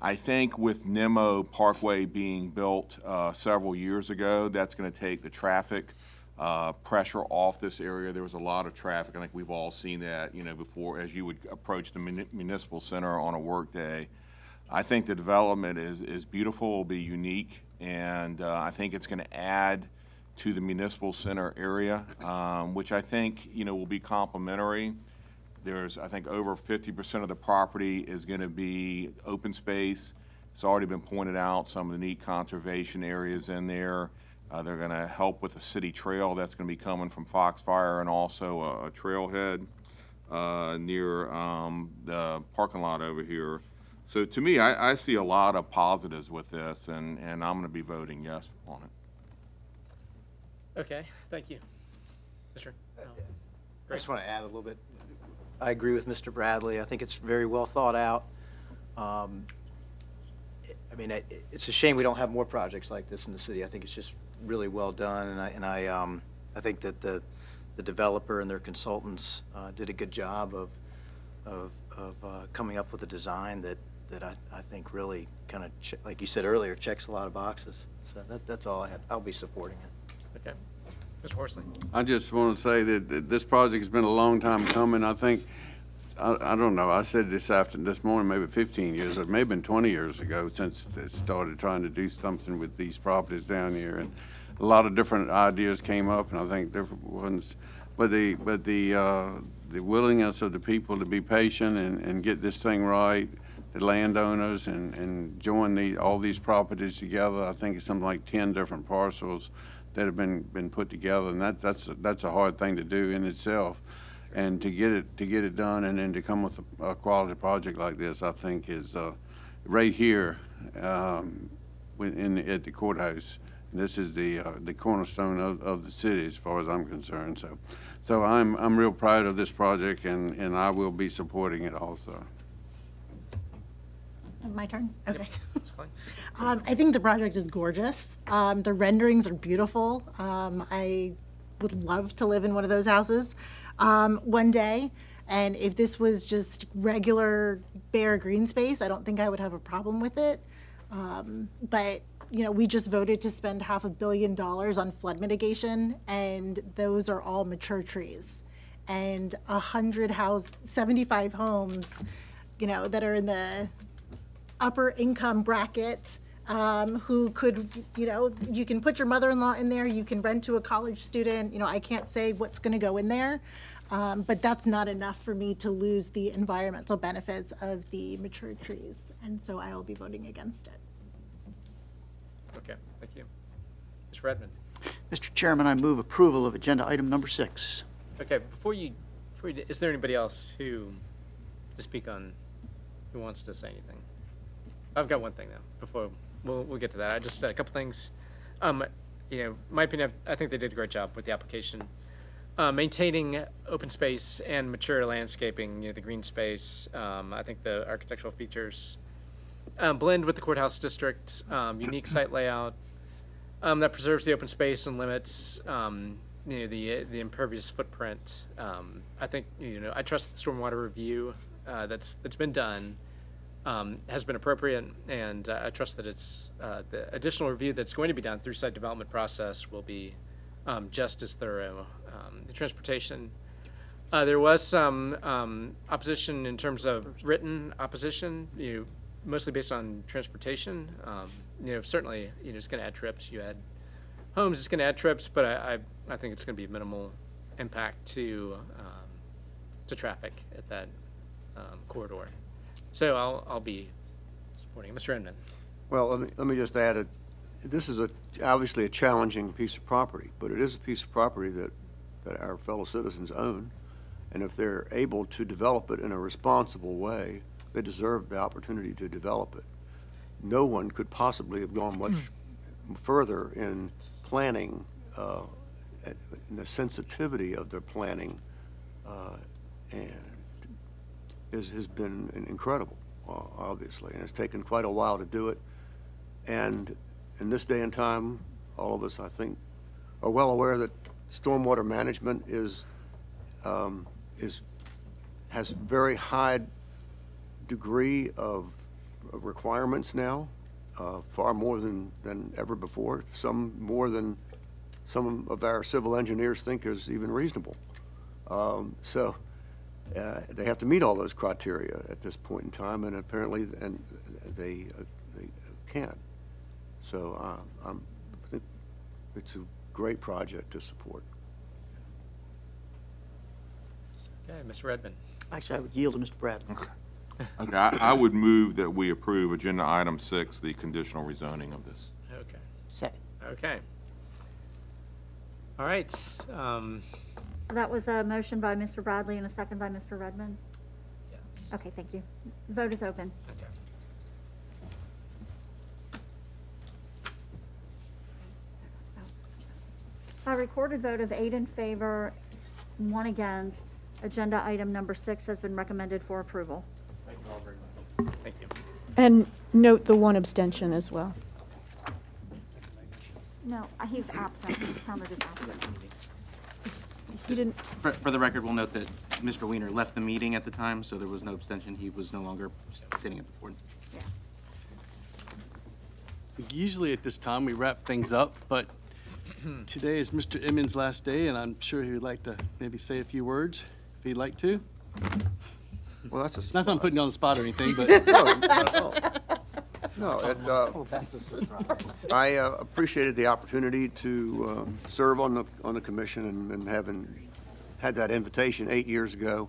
I think with Nimmo Parkway being built uh, several years ago, that's going to take the traffic uh, pressure off this area. There was a lot of traffic. I think we've all seen that, you know, before as you would approach the muni- municipal center on a workday. I think the development is, is beautiful, will be unique, and uh, I think it's going to add to the municipal center area, um, which I think, you know, will be complementary. There's, I think, over fifty percent of the property is going to be open space. It's already been pointed out, some of the neat conservation areas in there. Uh, They're going to help with the city trail that's going to be coming from Foxfire and also a- a trailhead uh, near um, the parking lot over here. So to me, I, I see a lot of positives with this, and, and I'm going to be voting yes on it. Okay. Thank you. Mr. Oh, I just want to add a little bit. I agree with Mr. Bradley. I think it's very well thought out. Um, I mean, it- it's a shame we don't have more projects like this in the city. I think it's just really well done, and I, and I, um, I think that the, the developer and their consultants uh, did a good job of, of, of uh, coming up with a design that, that I, I think really kind of, like you said earlier, checks a lot of boxes. So that, that's all I have. I'll be supporting it. Mr. Horsley. I just want to say that that this project has been a long time coming. I think, I, I don't know, I said this after, this morning, maybe 15 years, or maybe been 20 years ago since it started trying to do something with these properties down here. And a lot of different ideas came up, and I think different ones, but the, but the, uh, the willingness of the people to be patient and, and get this thing right, the landowners and, and join the, all these properties together, I think it's something like 10 different parcels that have been, been put together, and that, that's, that's a hard thing to do in itself. And to get it, to get it done and then to come with a, a quality project like this, I think is, uh, right here, um, when- in, at the courthouse. This is the, uh, the cornerstone of, of the city as far as I'm concerned, so. So I'm, I'm real proud of this project and, and I will be supporting it also. My turn? Okay. That's fine. Um, I think the project is gorgeous. Um, the renderings are beautiful. Um, I would love to live in one of those houses um, one day. And if this was just regular bare green space, I don't think I would have a problem with it. Um, but you know, we just voted to spend half a billion dollars on flood mitigation, and those are all mature trees. And a hundred house, seventy-five homes, you know, that are in the upper income bracket um, who could, you know, you can put your mother-in-law in there, you can rent to a college student, you know, I can't say what's going to go in there. Um, but that's not enough for me to lose the environmental benefits of the mature trees. And so I will be voting against it. Okay, thank you. Mr. Redmond? Mr. Chairman, I move approval of agenda item number six. Okay, before you, before you, is there anybody else who, to speak on, who wants to say anything? I've got one thing though, before, we'll, we'll get to that. I just, a couple things. Um, you know, my opinion, I think they did a great job with the application. Uh, maintaining open space and mature landscaping, you know, the green space, um, I think the architectural features, um, blend with the courthouse district, um, unique site layout, um, that preserves the open space and limits, um, you know, the, the impervious footprint. Um, I think, you know, I trust the stormwater review, uh, that's, that's been done, um, has been appropriate, and uh, I trust that it's, uh, the additional review that's going to be done through site development process will be, um, just as thorough. Um, the transportation, uh, there was some, um, opposition in terms of written opposition, you know, mostly based on transportation. Um, you know, certainly, you know, it's gonna add trips, you add homes, it's gonna add trips, but I, I, I think it's gonna be minimal impact to, to traffic at that, corridor. So I'll, I'll be supporting. Mr. Inman? Well, let me, let me just add, it. this is a, obviously a challenging piece of property, but it is a piece of property that, that our fellow citizens own. And if they're able to develop it in a responsible way, they deserve the opportunity to develop it. No one could possibly have gone much further in planning, uh, in the sensitivity of their planning, uh, and is, has been incredible, uh, obviously, and it's taken quite a while to do it. And in this day and time, all of us, I think, are well aware that stormwater management is, um, is, has very high degree of requirements now, uh, far more than, than ever before, some more than some of our civil engineers think is even reasonable. Um, So uh, they have to meet all those criteria at this point in time, and apparently, and they, uh, they can't. So uh, I'm, I think it's a great project to support. Okay, Mr. Redmond? Actually, I would yield to Mr. Bradley. Okay, I, I would move that we approve agenda item six, the conditional rezoning of this. Okay. Second. Okay. All right, um, That was a motion by Mr. Bradley and a second by Mr. Redmond? yes. Okay, thank you. Vote is open. Okay. By recorded vote of eight in favor, one against, agenda item number six has been recommended for approval. Thank you all very much. Thank you. And note the one abstention as well. No, he's absent. He's counted as absent. He didn't, For, for the record, we'll note that Mr. Weiner left the meeting at the time, so there was no abstention. He was no longer sitting at the board. Usually at this time, we wrap things up, but today is Mr. Inman's last day, and I'm sure he would like to maybe say a few words, if he'd like to. Well, that's a. Not that I'm putting you on the spot or anything, but. No, not at all. No, it, uh, Oh, that's a surprise. I uh, appreciated the opportunity to um, serve on the, on the commission and- and having had that invitation eight years ago.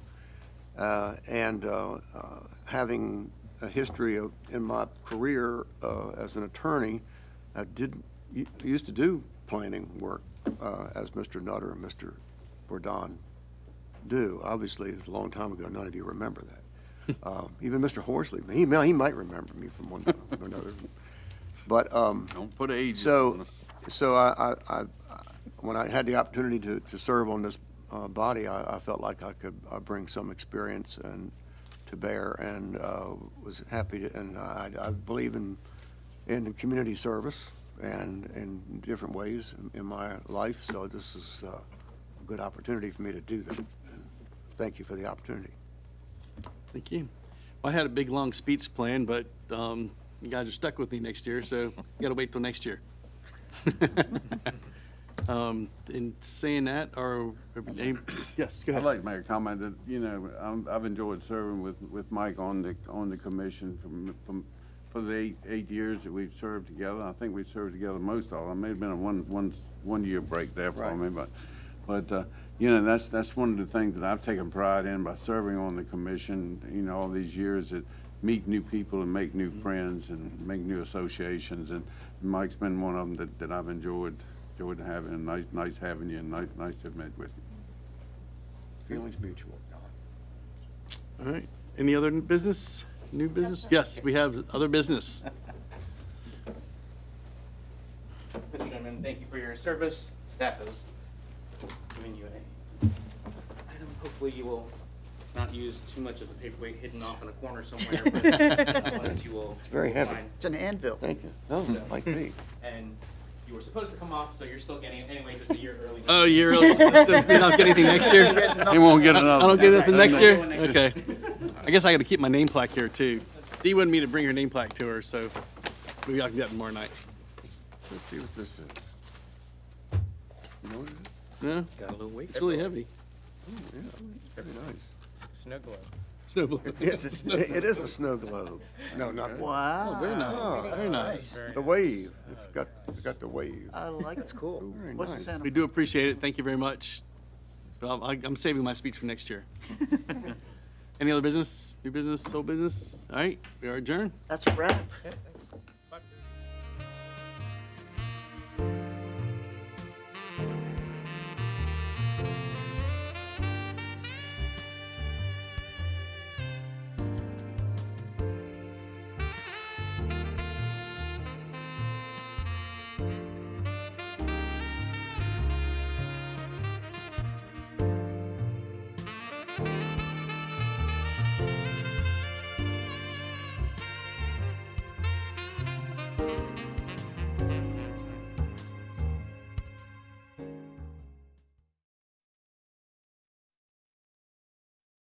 uh, And uh, uh, having a history of, in my career uh, as an attorney, I did, u- used to do planning work, uh, as Mr. Nutter and Mr. Bourdon do. Obviously, it's a long time ago, none of you remember that. Um, Even Mr. Horsley, he, may- he might remember me from one time or another. But, um, Don't put age on so, us. so I, I, I, when I had the opportunity to, to serve on this, uh, body, I, I felt like I could, uh, bring some experience and, to bear, and, uh, was happy to, and I, I believe in, in community service and in different ways in- in my life, so this is, uh, a good opportunity for me to do that. And Thank you for the opportunity. Thank you. Well, I had a big, long speech planned, but um, you guys are stuck with me next year, so you got to wait till next year. Um, In saying that, or, yes, go ahead. I'd ahead. like to make a comment that, you know, I'm- I've enjoyed serving with, with Mike on the, on the commission from, from, for the eight, eight years that we've served together. I think we've served together most of them. May have been a one, one, one-year break there for Right. me, but, but, uh, you know, that's, that's one of the things that I've taken pride in by serving on the commission, you know, all these years, that meet new people and make new friends and make new associations, and Mike's been one of them that, that I've enjoyed, enjoyed having, and nice, nice having you, and nice, nice to have met with you. Feelings mutual. All right. Any other business? New business? Yes, we have other business. Mr. Chairman, thank you for your service. Staff has given you a item. Hopefully you will not use too much as a paperweight hidden off in a corner somewhere, but uh, you will. It's very heavy. find. It's an anvil. Thank you. No, So- might be. And you were supposed to come off, so you're still getting it anyway, just a year early. Oh, year early. So we don't get anything next year? He won't get another. I don't get anything next year? Next year. Okay. I guess I got to keep my name plaque here, too. Dee wanted me to bring her name plaque to her, so maybe I can get it tomorrow night. Let's see what this is. You know what it is? Yeah, Got a little weight. it's really heavy. Yeah, it's very nice. Snow globe. Snow globe. Yes, it's- it is a snow globe. No, not. Wow. Oh, very ah. nice, Oh, very nice. The wave, it's got, it's got the wave. I like, it's cool. Very What's the nice. sound? We do appreciate it. Thank you very much. But I'm, I'm saving my speech for next year. Any other business, new business, old business? All right, we are adjourned. That's a wrap. Okay, thanks.